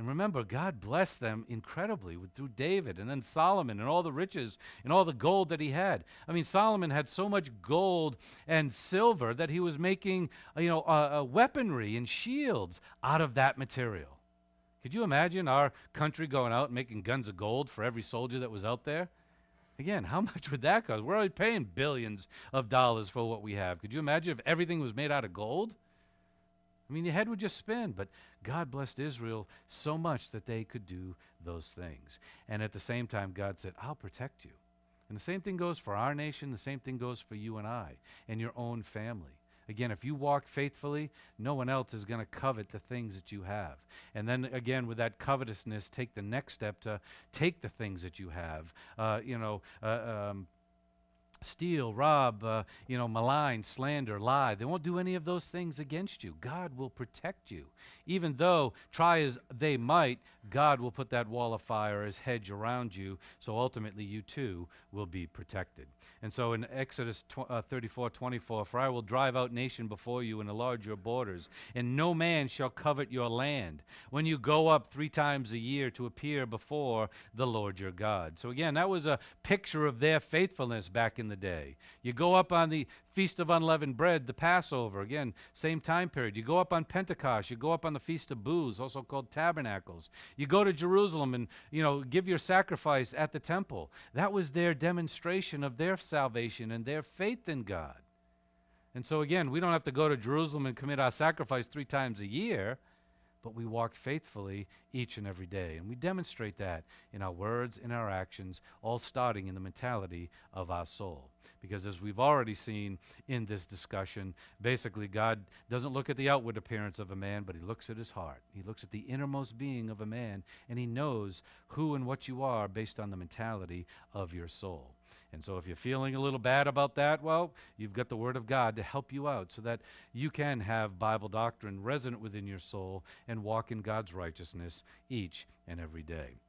And remember, God blessed them incredibly with, through David and then Solomon and all the riches and all the gold that he had. I mean, Solomon had so much gold and silver that he was making, you know, uh, uh, weaponry and shields out of that material. Could you imagine our country going out and making guns of gold for every soldier that was out there? Again, how [laughs] much would that cost? We're already paying billions of dollars for what we have. Could you imagine if everything was made out of gold? I mean, your head would just spin. But God blessed Israel so much that they could do those things. And at the same time, God said, I'll protect you. And the same thing goes for our nation, the same thing goes for you and I and your own family. Again, if you walk faithfully, no one else is going to covet the things that you have. And then again, with that covetousness, take the next step to take the things that you have. Uh, you know, uh, um, steal, rob, uh, you know, malign, slander, lie. They won't do any of those things against you. God will protect you. Even though, try as they might, God will put that wall of fire as hedge around you, so ultimately you too will be protected. And so in Exodus tw- uh, 34 24, for I will drive out nation before you and enlarge your borders, and no man shall covet your land when you go up three times a year to appear before the Lord your God. So again, that was a picture of their faithfulness back in the day. You go up on the Feast of Unleavened Bread, the Passover, again, same time period. You go up on Pentecost, you go up on the Feast of Booths, also called Tabernacles. You go to Jerusalem and, you know, give your sacrifice at the temple. That was their demonstration of their salvation and their faith in God. And so, again, we don't have to go to Jerusalem and commit our sacrifice three times a year, but we walk faithfully each and every day. And we demonstrate that in our words, in our actions, all starting in the mentality of our soul. Because as we've already seen in this discussion, basically God doesn't look at the outward appearance of a man, but he looks at his heart. He looks at the innermost being of a man, and he knows who and what you are based on the mentality of your soul. And so if you're feeling a little bad about that, well, you've got the Word of God to help you out so that you can have Bible doctrine resonant within your soul and walk in God's righteousness each and every day.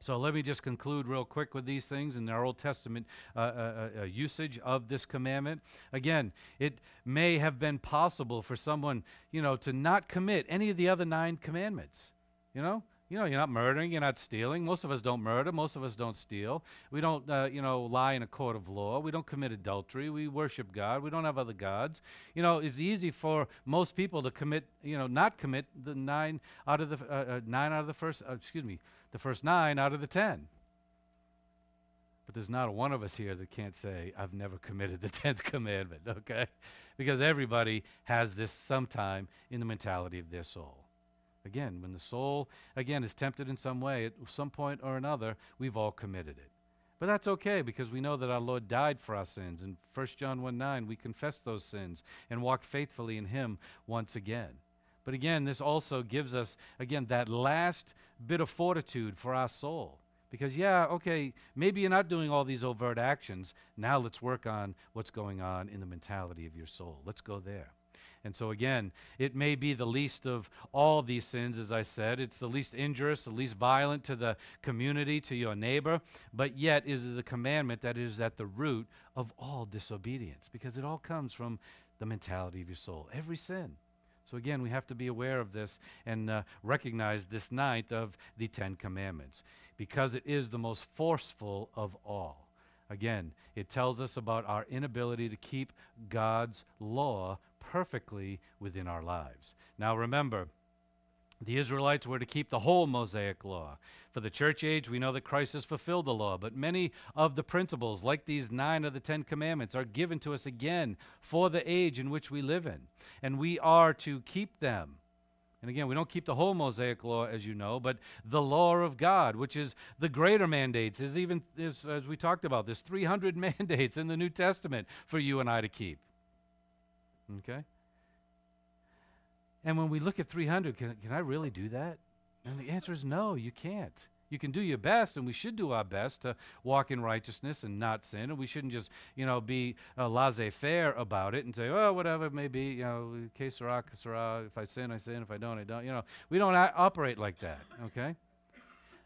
So let me just conclude real quick with these things in our Old Testament uh, uh, uh, usage of this commandment. Again, it may have been possible for someone, you know, to not commit any of the other nine commandments. You know, you know, you're not murdering, you're not stealing. Most of us don't murder. Most of us don't steal. We don't, uh, you know, lie in a court of law. We don't commit adultery. We worship God. We don't have other gods. You know, it's easy for most people to commit, you know, not commit the nine out of the uh, uh, nine out of the first. excuse me, the first nine out of the ten. But there's not a one of us here that can't say, I've never committed the [laughs] tenth commandment, okay? Because everybody has this sometime in the mentality of their soul. Again, when the soul, again, is tempted in some way, at some point or another, we've all committed it. But that's okay because we know that our Lord died for our sins. In 1 John 1 9, we confess those sins and walk faithfully in Him once again. But again, this also gives us, again, that last bit of fortitude for our soul. Because, yeah, okay, maybe you're not doing all these overt actions. Now let's work on what's going on in the mentality of your soul. Let's go there. And so, again, it may be the least of all these sins, as I said. It's the least injurious, the least violent to the community, to your neighbor, but yet is the commandment that is at the root of all disobedience, because it all comes from the mentality of your soul. Every sin. So, again, we have to be aware of this and uh, recognize this ninth of the Ten Commandments because it is the most forceful of all. Again, it tells us about our inability to keep God's law perfectly within our lives. Now, remember, the Israelites were to keep the whole Mosaic law. For the church age, we know that Christ has fulfilled the law, but many of the principles, like these nine of the Ten Commandments, are given to us again for the age in which we live in. And we are to keep them. And again, we don't keep the whole Mosaic law, as you know, but the law of God, which is the greater mandates, is even, is, as we talked about, there's 300 [laughs] mandates in the New Testament for you and I to keep. Okay? And when we look at 300, can, can I really do that? And the answer is no, you can't. You can do your best, and we should do our best to walk in righteousness and not sin. And we shouldn't just, you know, be uh, laissez-faire about it and say, "Oh, whatever it may be, you know, que sera, que sera. If I sin, I sin. If I don't, I don't." You know, we don't a- operate like that. Okay.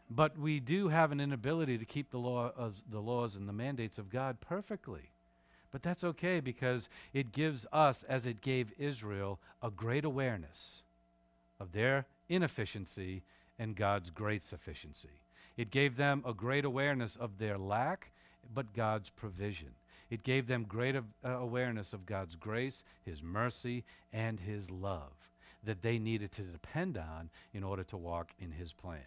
But we do have an inability to keep the law of the laws and the mandates of God perfectly. But that's okay because it gives us, as it gave Israel, a great awareness of their inefficiency and God's great sufficiency. It gave them a great awareness of their lack, but God's provision. It gave them great uh, awareness of God's grace, His mercy, and His love that they needed to depend on in order to walk in His plan.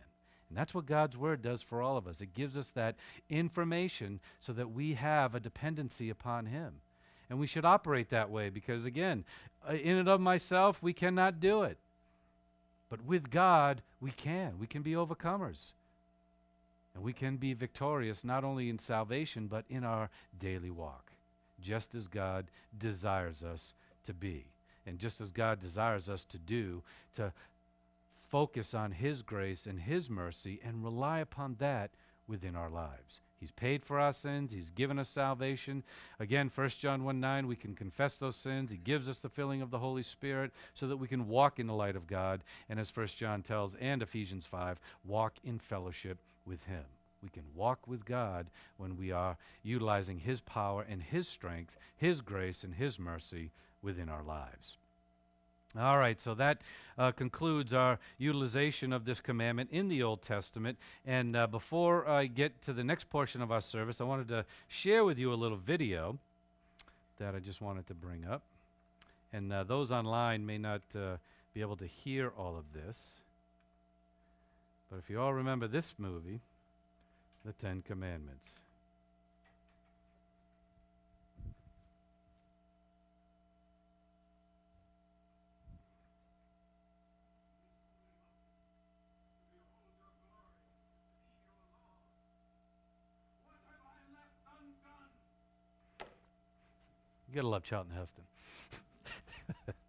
And that's what God's Word does for all of us. It gives us that information so that we have a dependency upon Him. And we should operate that way because, again, uh, in and of myself, we cannot do it. But with God, we can. We can be overcomers. And we can be victorious not only in salvation, but in our daily walk, just as God desires us to be. And just as God desires us to do, to focus on His grace and His mercy and rely upon that within our lives. He's paid for our sins. He's given us salvation. Again, 1 John 1 9, we can confess those sins. He gives us the filling of the Holy Spirit so that we can walk in the light of God. And as 1 John tells, and Ephesians 5, walk in fellowship with Him. We can walk with God when we are utilizing His power and His strength, His grace and His mercy within our lives. All right, so that uh, concludes our utilization of this commandment in the Old Testament. And uh, before I get to the next portion of our service, I wanted to share with you a little video that I just wanted to bring up. And uh, those online may not uh, be able to hear all of this. But if you all remember this movie, The Ten Commandments. You gotta love Charlton Heston. [laughs]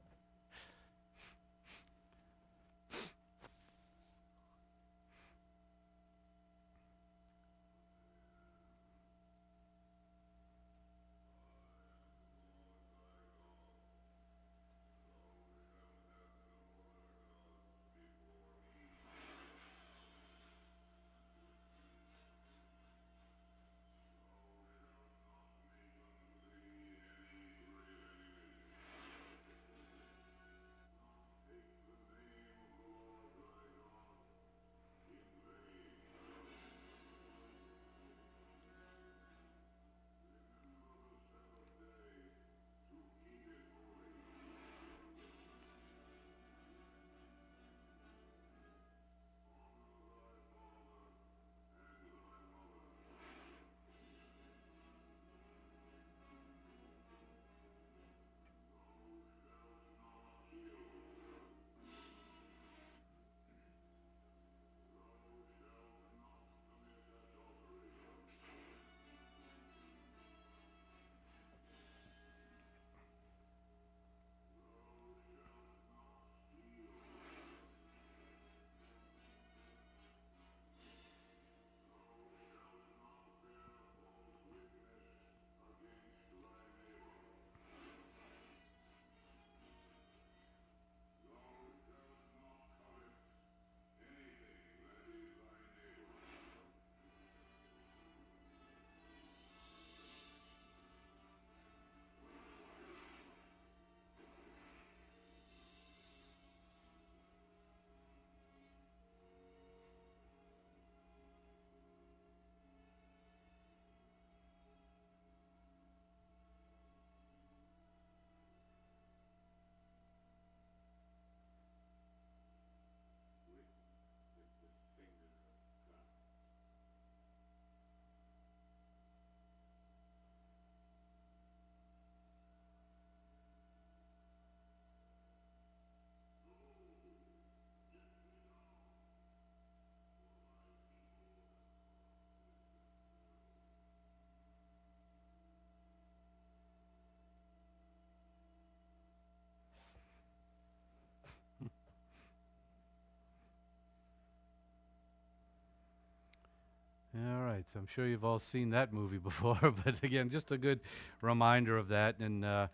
I'm sure you've all seen that movie [laughs] before, but again, just a good reminder of that. And uh,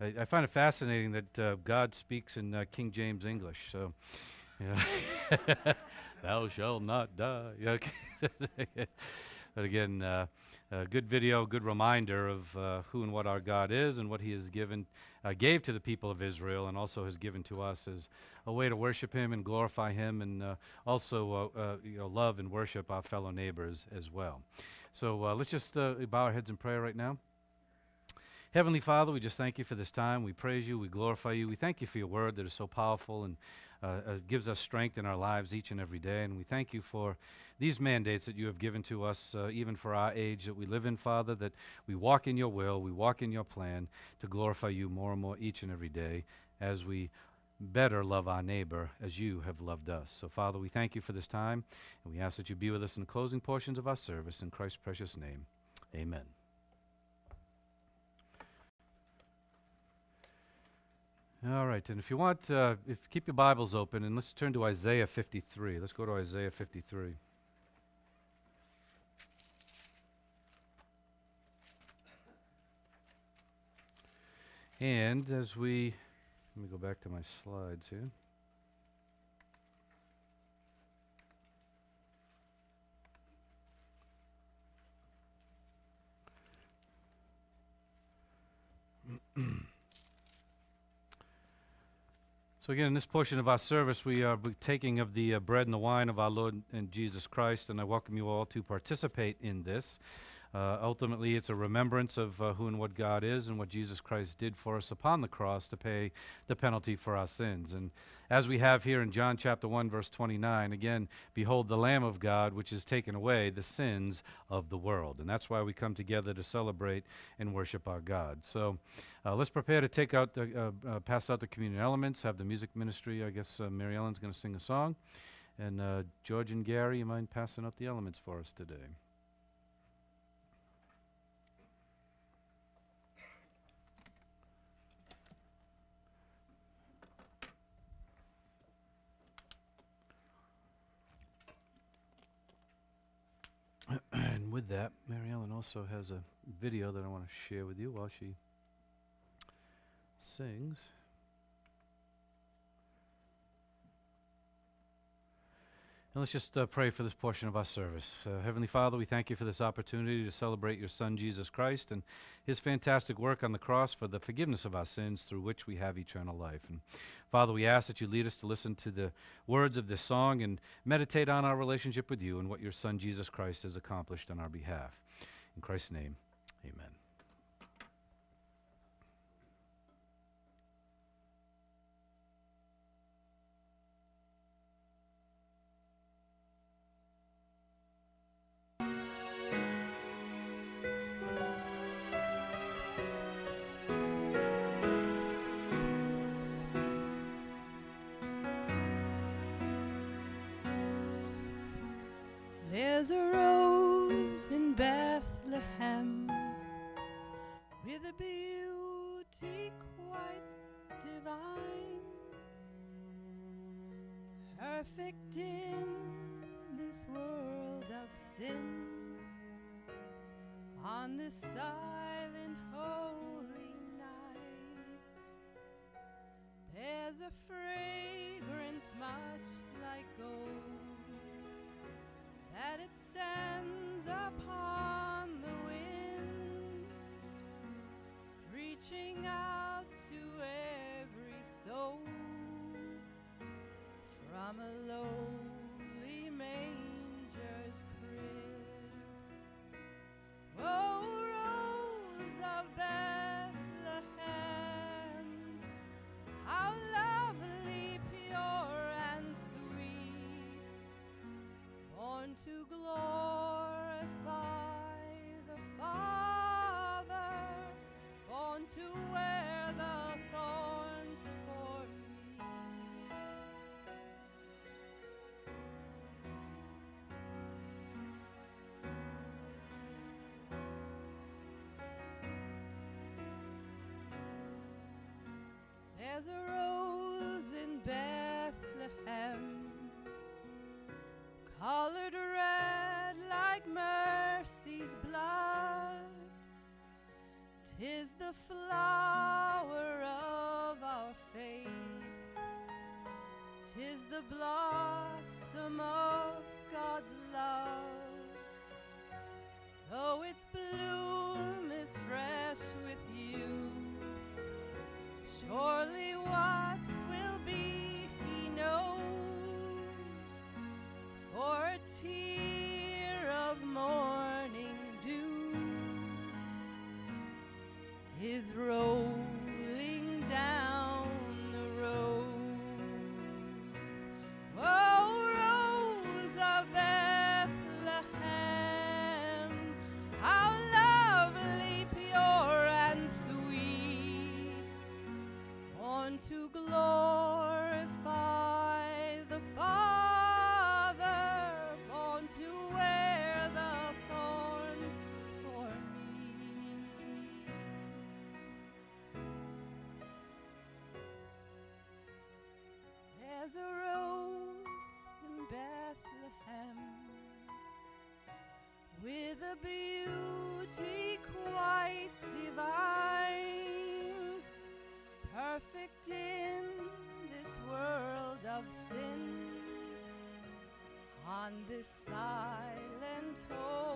I, I, find it fascinating that uh, God speaks in uh, King James English. So, you [laughs] thou shalt not die. [laughs] but again, uh, a good video, good reminder of uh, who and what our God is and what He has given, uh, gave to the people of Israel, and also has given to us as a way to worship Him and glorify Him, and uh, also uh, uh, you know, love and worship our fellow neighbors as well. So uh, let's just bow our heads in prayer right now. Heavenly Father, we just thank you for this time. We praise you. We glorify you. We thank you for your word that is so powerful and uh, gives us strength in our lives each and every day. And we thank you for these mandates that you have given to us, uh, even for our age that we live in, Father, that we walk in your will, we walk in your plan to glorify you more and more each and every day as we better love our neighbor as you have loved us. So, Father, we thank you for this time, and we ask that you be with us in the closing portions of our service. In Christ's precious name, amen. All right, and if you want, uh, if keep your Bibles open, and let's turn to Isaiah 53. Let's go to Isaiah 53. And as we, let me go back to my slides here. So, again, in this portion of our service, we are taking of the uh, bread and the wine of our Lord and Jesus Christ, and I welcome you all to participate in this. Uh, ultimately, it's a remembrance of uh, who and what God is and what Jesus Christ did for us upon the cross to pay the penalty for our sins. And as we have here in John chapter 1, verse 29, again, behold the Lamb of God, which has taken away the sins of the world. And that's why we come together to celebrate and worship our God. So uh, let's prepare to take out the, uh, uh, pass out the communion elements, have the music ministry. I guess uh, Mary Ellen's going to sing a song. And George and Gary, you mind passing out the elements for us today? And with that, Mary Ellen also has a video that I want to share with you while she sings. And let's just uh, pray for this portion of our service. Uh, Heavenly Father, we thank you for this opportunity to celebrate your Son, Jesus Christ, and his fantastic work on the cross for the forgiveness of our sins through which we have eternal life. And Father, we ask that you lead us to listen to the words of this song and meditate on our relationship with you and what your Son, Jesus Christ, has accomplished on our behalf. In Christ's name, amen. Silent, holy night, there's a fragrance much like gold that it sends upon the wind, reaching out to every soul from a lowly manger's of Bethlehem, There's a rose in Bethlehem, colored red like mercy's blood. Tis the flower of our faith, tis the blossom of God's love. Though its bloom is fresh with you surely what will be he knows. For a tear of morning dew is rolling born to glorify the Father, born to wear the thorns for me. There's a rose in Bethlehem with a beauty quite divine, perfect in this world of sin. On this silent, holy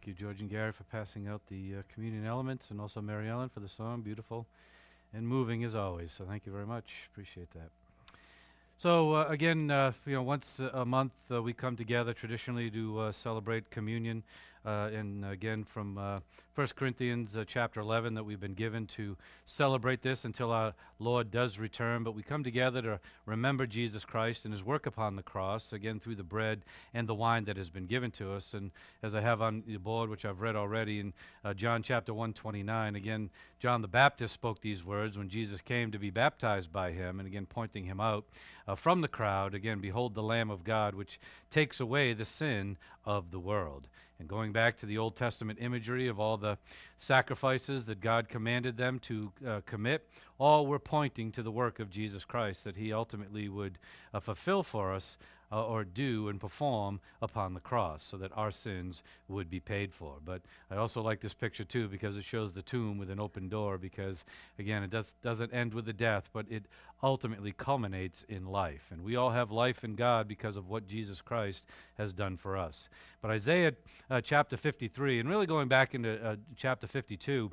Thank you, George and Gary, for passing out the uh, communion elements, and also Mary Ellen for the song. Beautiful and moving as always. So thank you very much. Appreciate that. So uh, again, uh, you know, once a month uh, we come together traditionally to uh, celebrate communion, and again from uh, 1 Corinthians uh, chapter 11 that we've been given to celebrate this until our Lord does return. But we come together to remember Jesus Christ and His work upon the cross, again through the bread and the wine that has been given to us. And as I have on the board, which I've read already in uh, John chapter 129, again John the Baptist spoke these words when Jesus came to be baptized by him, and again pointing him out uh, from the crowd. Again, behold the Lamb of God, which takes away the sin of the world. And going back to the Old Testament imagery of all the sacrifices that God commanded them to uh, commit, all were pointing to the work of Jesus Christ that He ultimately would uh, fulfill for us uh, or do and perform upon the cross so that our sins would be paid for. But I also like this picture too because it shows the tomb with an open door because, again, it does, doesn't end with the death, but it ultimately culminates in life. And we all have life in God because of what Jesus Christ has done for us. But Isaiah uh, chapter 53, and really going back into uh, chapter 52,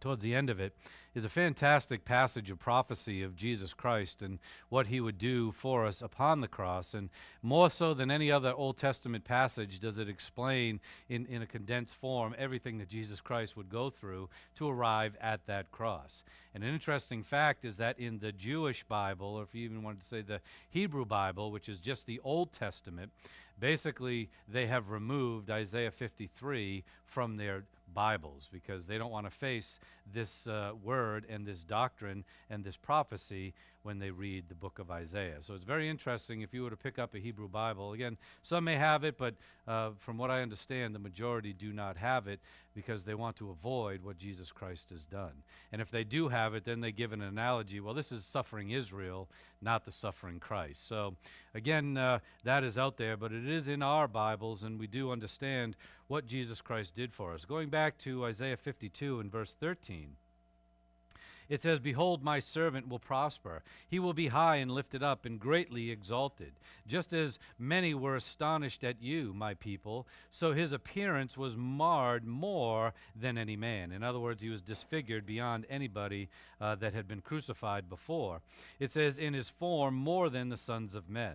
towards the end of it is a fantastic passage of prophecy of Jesus Christ and what he would do for us upon the cross. And more so than any other Old Testament passage, does it explain in, in a condensed form everything that Jesus Christ would go through to arrive at that cross. And an interesting fact is that in the Jewish Bible, or if you even wanted to say the Hebrew Bible, which is just the Old Testament, basically they have removed Isaiah 53 from their Bibles because they don't want to face this uh, word and this doctrine and this prophecy when they read the book of Isaiah. So it's very interesting if you were to pick up a Hebrew Bible. Again, some may have it, but uh, from what I understand, the majority do not have it because they want to avoid what Jesus Christ has done. And if they do have it, then they give an analogy well, this is suffering Israel, not the suffering Christ. So again, uh, that is out there, but it is in our Bibles, and we do understand what Jesus Christ did for us. Going back to Isaiah 52 and verse 13. It says, Behold, my servant will prosper. He will be high and lifted up and greatly exalted. Just as many were astonished at you, my people, so his appearance was marred more than any man. In other words, he was disfigured beyond anybody uh, that had been crucified before. It says, In his form more than the sons of men.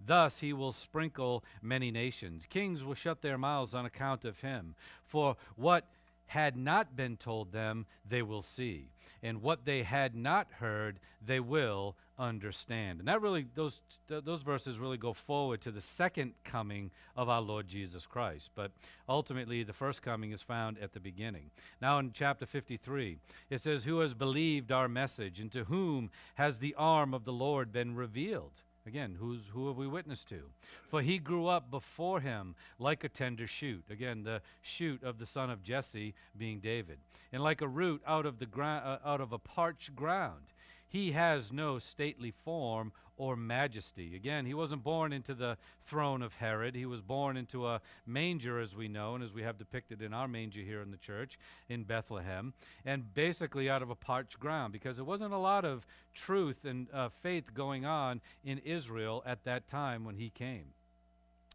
Thus he will sprinkle many nations. Kings will shut their mouths on account of him. For what had not been told them, they will see. And what they had not heard, they will understand. And that really, those, th- those verses really go forward to the second coming of our Lord Jesus Christ. But ultimately, the first coming is found at the beginning. Now, in chapter 53, it says, Who has believed our message, and to whom has the arm of the Lord been revealed? Again, who's, who have we witnessed to? For he grew up before him like a tender shoot. Again, the shoot of the son of Jesse being David. And like a root out of, the gra- uh, out of a parched ground. He has no stately form or majesty. Again, he wasn't born into the throne of Herod. He was born into a manger, as we know, and as we have depicted in our manger here in the church in Bethlehem, and basically out of a parched ground, because there wasn't a lot of truth and uh, faith going on in Israel at that time when he came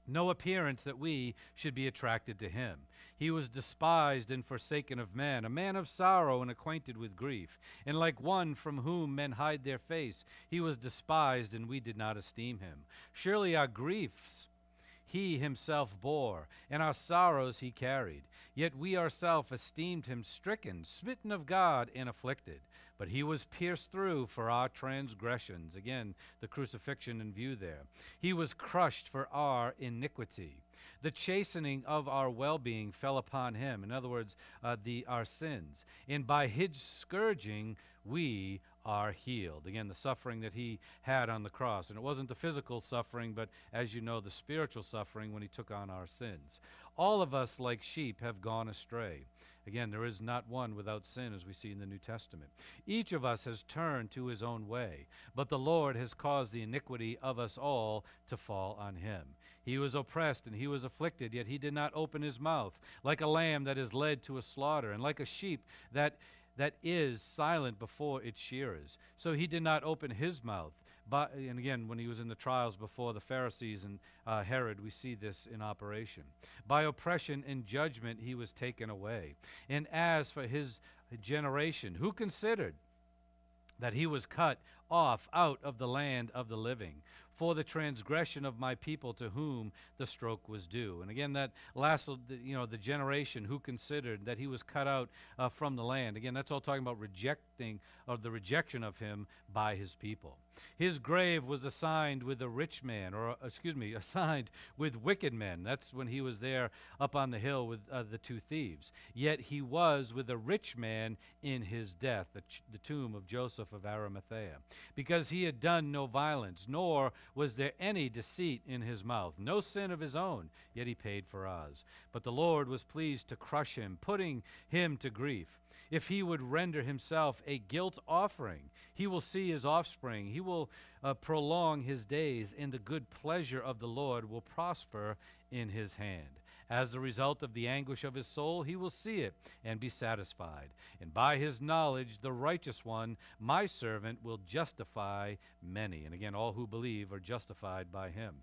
no appearance that we should be attracted to him. He was despised and forsaken of men, a man of sorrow and acquainted with grief. And like one from whom men hide their face, he was despised, and we did not esteem him. Surely our griefs he himself bore, and our sorrows he carried. Yet we ourselves esteemed him stricken, smitten of God, and afflicted. But he was pierced through for our transgressions. Again, the crucifixion in view there. He was crushed for our iniquity. The chastening of our well being fell upon him. In other words, uh, the, our sins. And by his scourging, we are healed. Again, the suffering that he had on the cross. And it wasn't the physical suffering, but as you know, the spiritual suffering when he took on our sins. All of us, like sheep, have gone astray. Again, there is not one without sin, as we see in the New Testament. Each of us has turned to his own way, but the Lord has caused the iniquity of us all to fall on him. He was oppressed and he was afflicted, yet he did not open his mouth, like a lamb that is led to a slaughter, and like a sheep that that is silent before its shearers. So he did not open his mouth. But, and again, when he was in the trials before the Pharisees and uh, Herod, we see this in operation. By oppression and judgment he was taken away. And as for his generation, who considered that he was cut off out of the land of the living? for the transgression of my people to whom the stroke was due. And again, that last, you know, the generation who considered that he was cut out uh, from the land. Again, that's all talking about rejecting, or the rejection of him by his people. His grave was assigned with a rich man, or excuse me, [laughs] assigned with wicked men. That's when he was there up on the hill with uh, the two thieves. Yet he was with a rich man in his death, the, ch- the tomb of Joseph of Arimathea, because he had done no violence, nor was there any deceit in his mouth, no sin of his own, yet he paid for ours. But the Lord was pleased to crush him, putting him to grief if he would render himself a guilt offering. He will see his offspring. He will uh, prolong his days, and the good pleasure of the Lord will prosper in his hand. As a result of the anguish of his soul, he will see it and be satisfied. And by his knowledge, the righteous one, my servant, will justify many. And again, all who believe are justified by him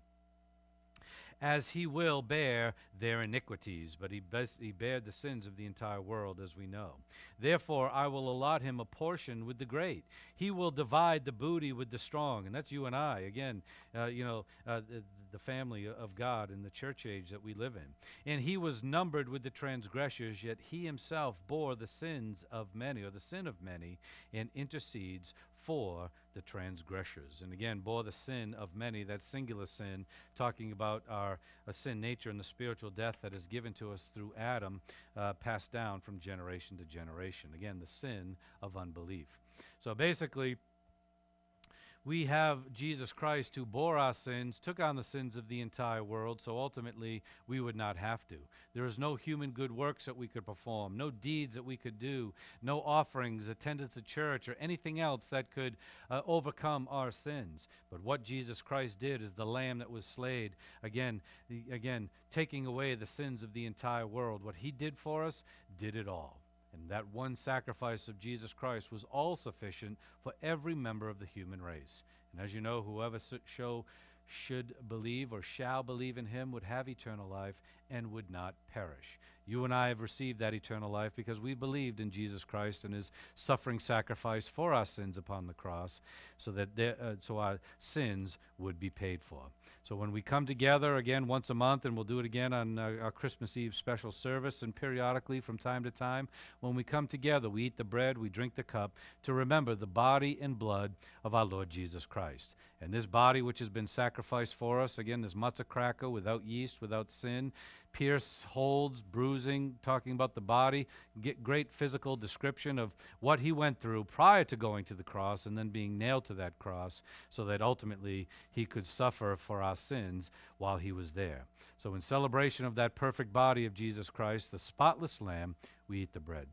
as he will bear their iniquities. But he, bes- he bared the sins of the entire world, as we know. Therefore, I will allot him a portion with the great. He will divide the booty with the strong. And that's you and I. Again, uh, you know, uh, the, the family of God in the church age that we live in. And he was numbered with the transgressors, yet he himself bore the sins of many, or the sin of many, and intercedes for the transgressors. And again, bore the sin of many, that singular sin, talking about our sin nature and the spiritual death that is given to us through Adam, uh, passed down from generation to generation. Again, the sin of unbelief. So basically, we have Jesus Christ who bore our sins, took on the sins of the entire world, so ultimately we would not have to. There is no human good works that we could perform, no deeds that we could do, no offerings, attendance at church, or anything else that could uh, overcome our sins. But what Jesus Christ did is the lamb that was slayed, again, the, again, taking away the sins of the entire world. What he did for us, did it all. And that one sacrifice of Jesus Christ was all sufficient for every member of the human race. And as you know, whoever show should believe or shall believe in him would have eternal life and would not perish. You and I have received that eternal life because we believed in Jesus Christ and his suffering sacrifice for our sins upon the cross so that there, uh, so our sins would be paid for. So when we come together again once a month and we'll do it again on uh, our Christmas Eve special service and periodically from time to time when we come together we eat the bread, we drink the cup to remember the body and blood of our Lord Jesus Christ. And this body which has been sacrificed for us again this matzah cracker without yeast, without sin, pierce holds, bruising, talking about the body, get great physical description of what he went through prior to going to the cross and then being nailed to that cross so that ultimately he could suffer for our sins while he was there. So, in celebration of that perfect body of Jesus Christ, the spotless Lamb, we eat the bread.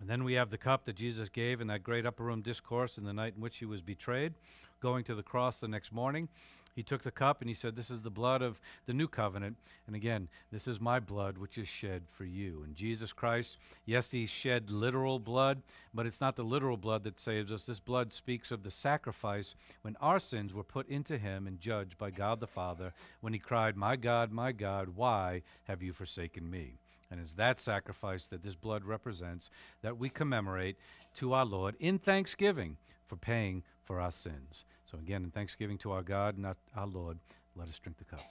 And then we have the cup that Jesus gave in that great upper room discourse in the night in which he was betrayed, going to the cross the next morning. He took the cup and he said, This is the blood of the new covenant. And again, this is my blood which is shed for you. And Jesus Christ, yes, he shed literal blood, but it's not the literal blood that saves us. This blood speaks of the sacrifice when our sins were put into him and judged by God the Father when he cried, My God, my God, why have you forsaken me? And it's that sacrifice that this blood represents that we commemorate to our Lord in thanksgiving for paying for our sins. So, again, in thanksgiving to our God and our, Lord, let us drink the cup.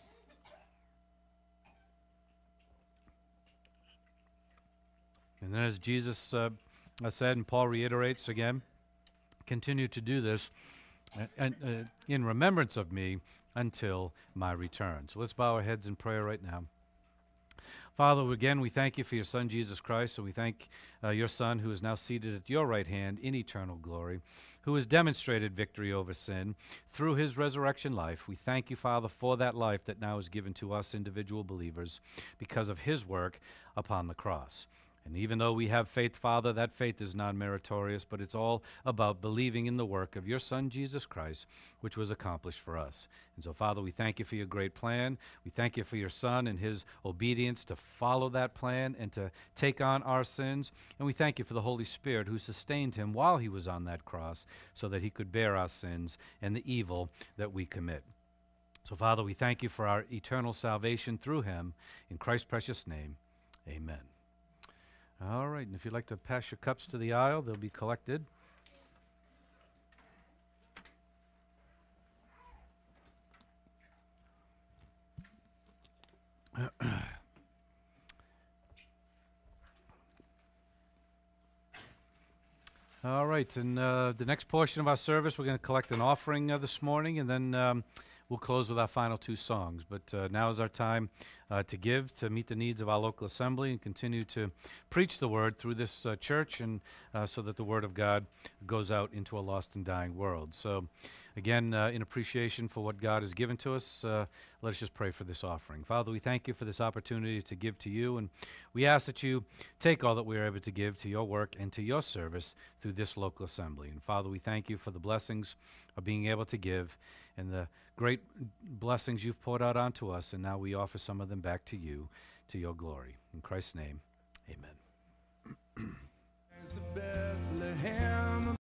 And then, as Jesus uh, said, and Paul reiterates again, continue to do this uh, uh, in remembrance of me until my return. So let's bow our heads in prayer right now. Father, again, we thank you for your Son, Jesus Christ, and we thank uh, your Son, who is now seated at your right hand in eternal glory, who has demonstrated victory over sin through his resurrection life. We thank you, Father, for that life that now is given to us individual believers because of his work upon the cross. And even though we have faith, Father, that faith is not meritorious, but it's all about believing in the work of your Son, Jesus Christ, which was accomplished for us. And so, Father, we thank you for your great plan. We thank you for your Son and his obedience to follow that plan and to take on our sins. And we thank you for the Holy Spirit who sustained him while he was on that cross so that he could bear our sins and the evil that we commit. So, Father, we thank you for our eternal salvation through him. In Christ's precious name, amen. All right, and if you'd like to pass your cups to the aisle, they'll be collected. All right, and uh, the next portion of our service, we're going to collect an offering uh, this morning, and then um, we'll close with our final two songs. But uh, now is our time uh, to give, to meet the needs of our local assembly, and continue to preach the word through this uh, church, and uh, so that the word of God goes out into a lost and dying world. So, again, uh, in appreciation for what God has given to us, uh, let us just pray for this offering. Father, we thank you for this opportunity to give to you, and we ask that you take all that we are able to give to your work and to your service through this local assembly. And Father, we thank you for the blessings of being able to give and the great blessings you've poured out onto us, and now we offer some of them back to you to your glory. In Christ's name, amen. [clears throat]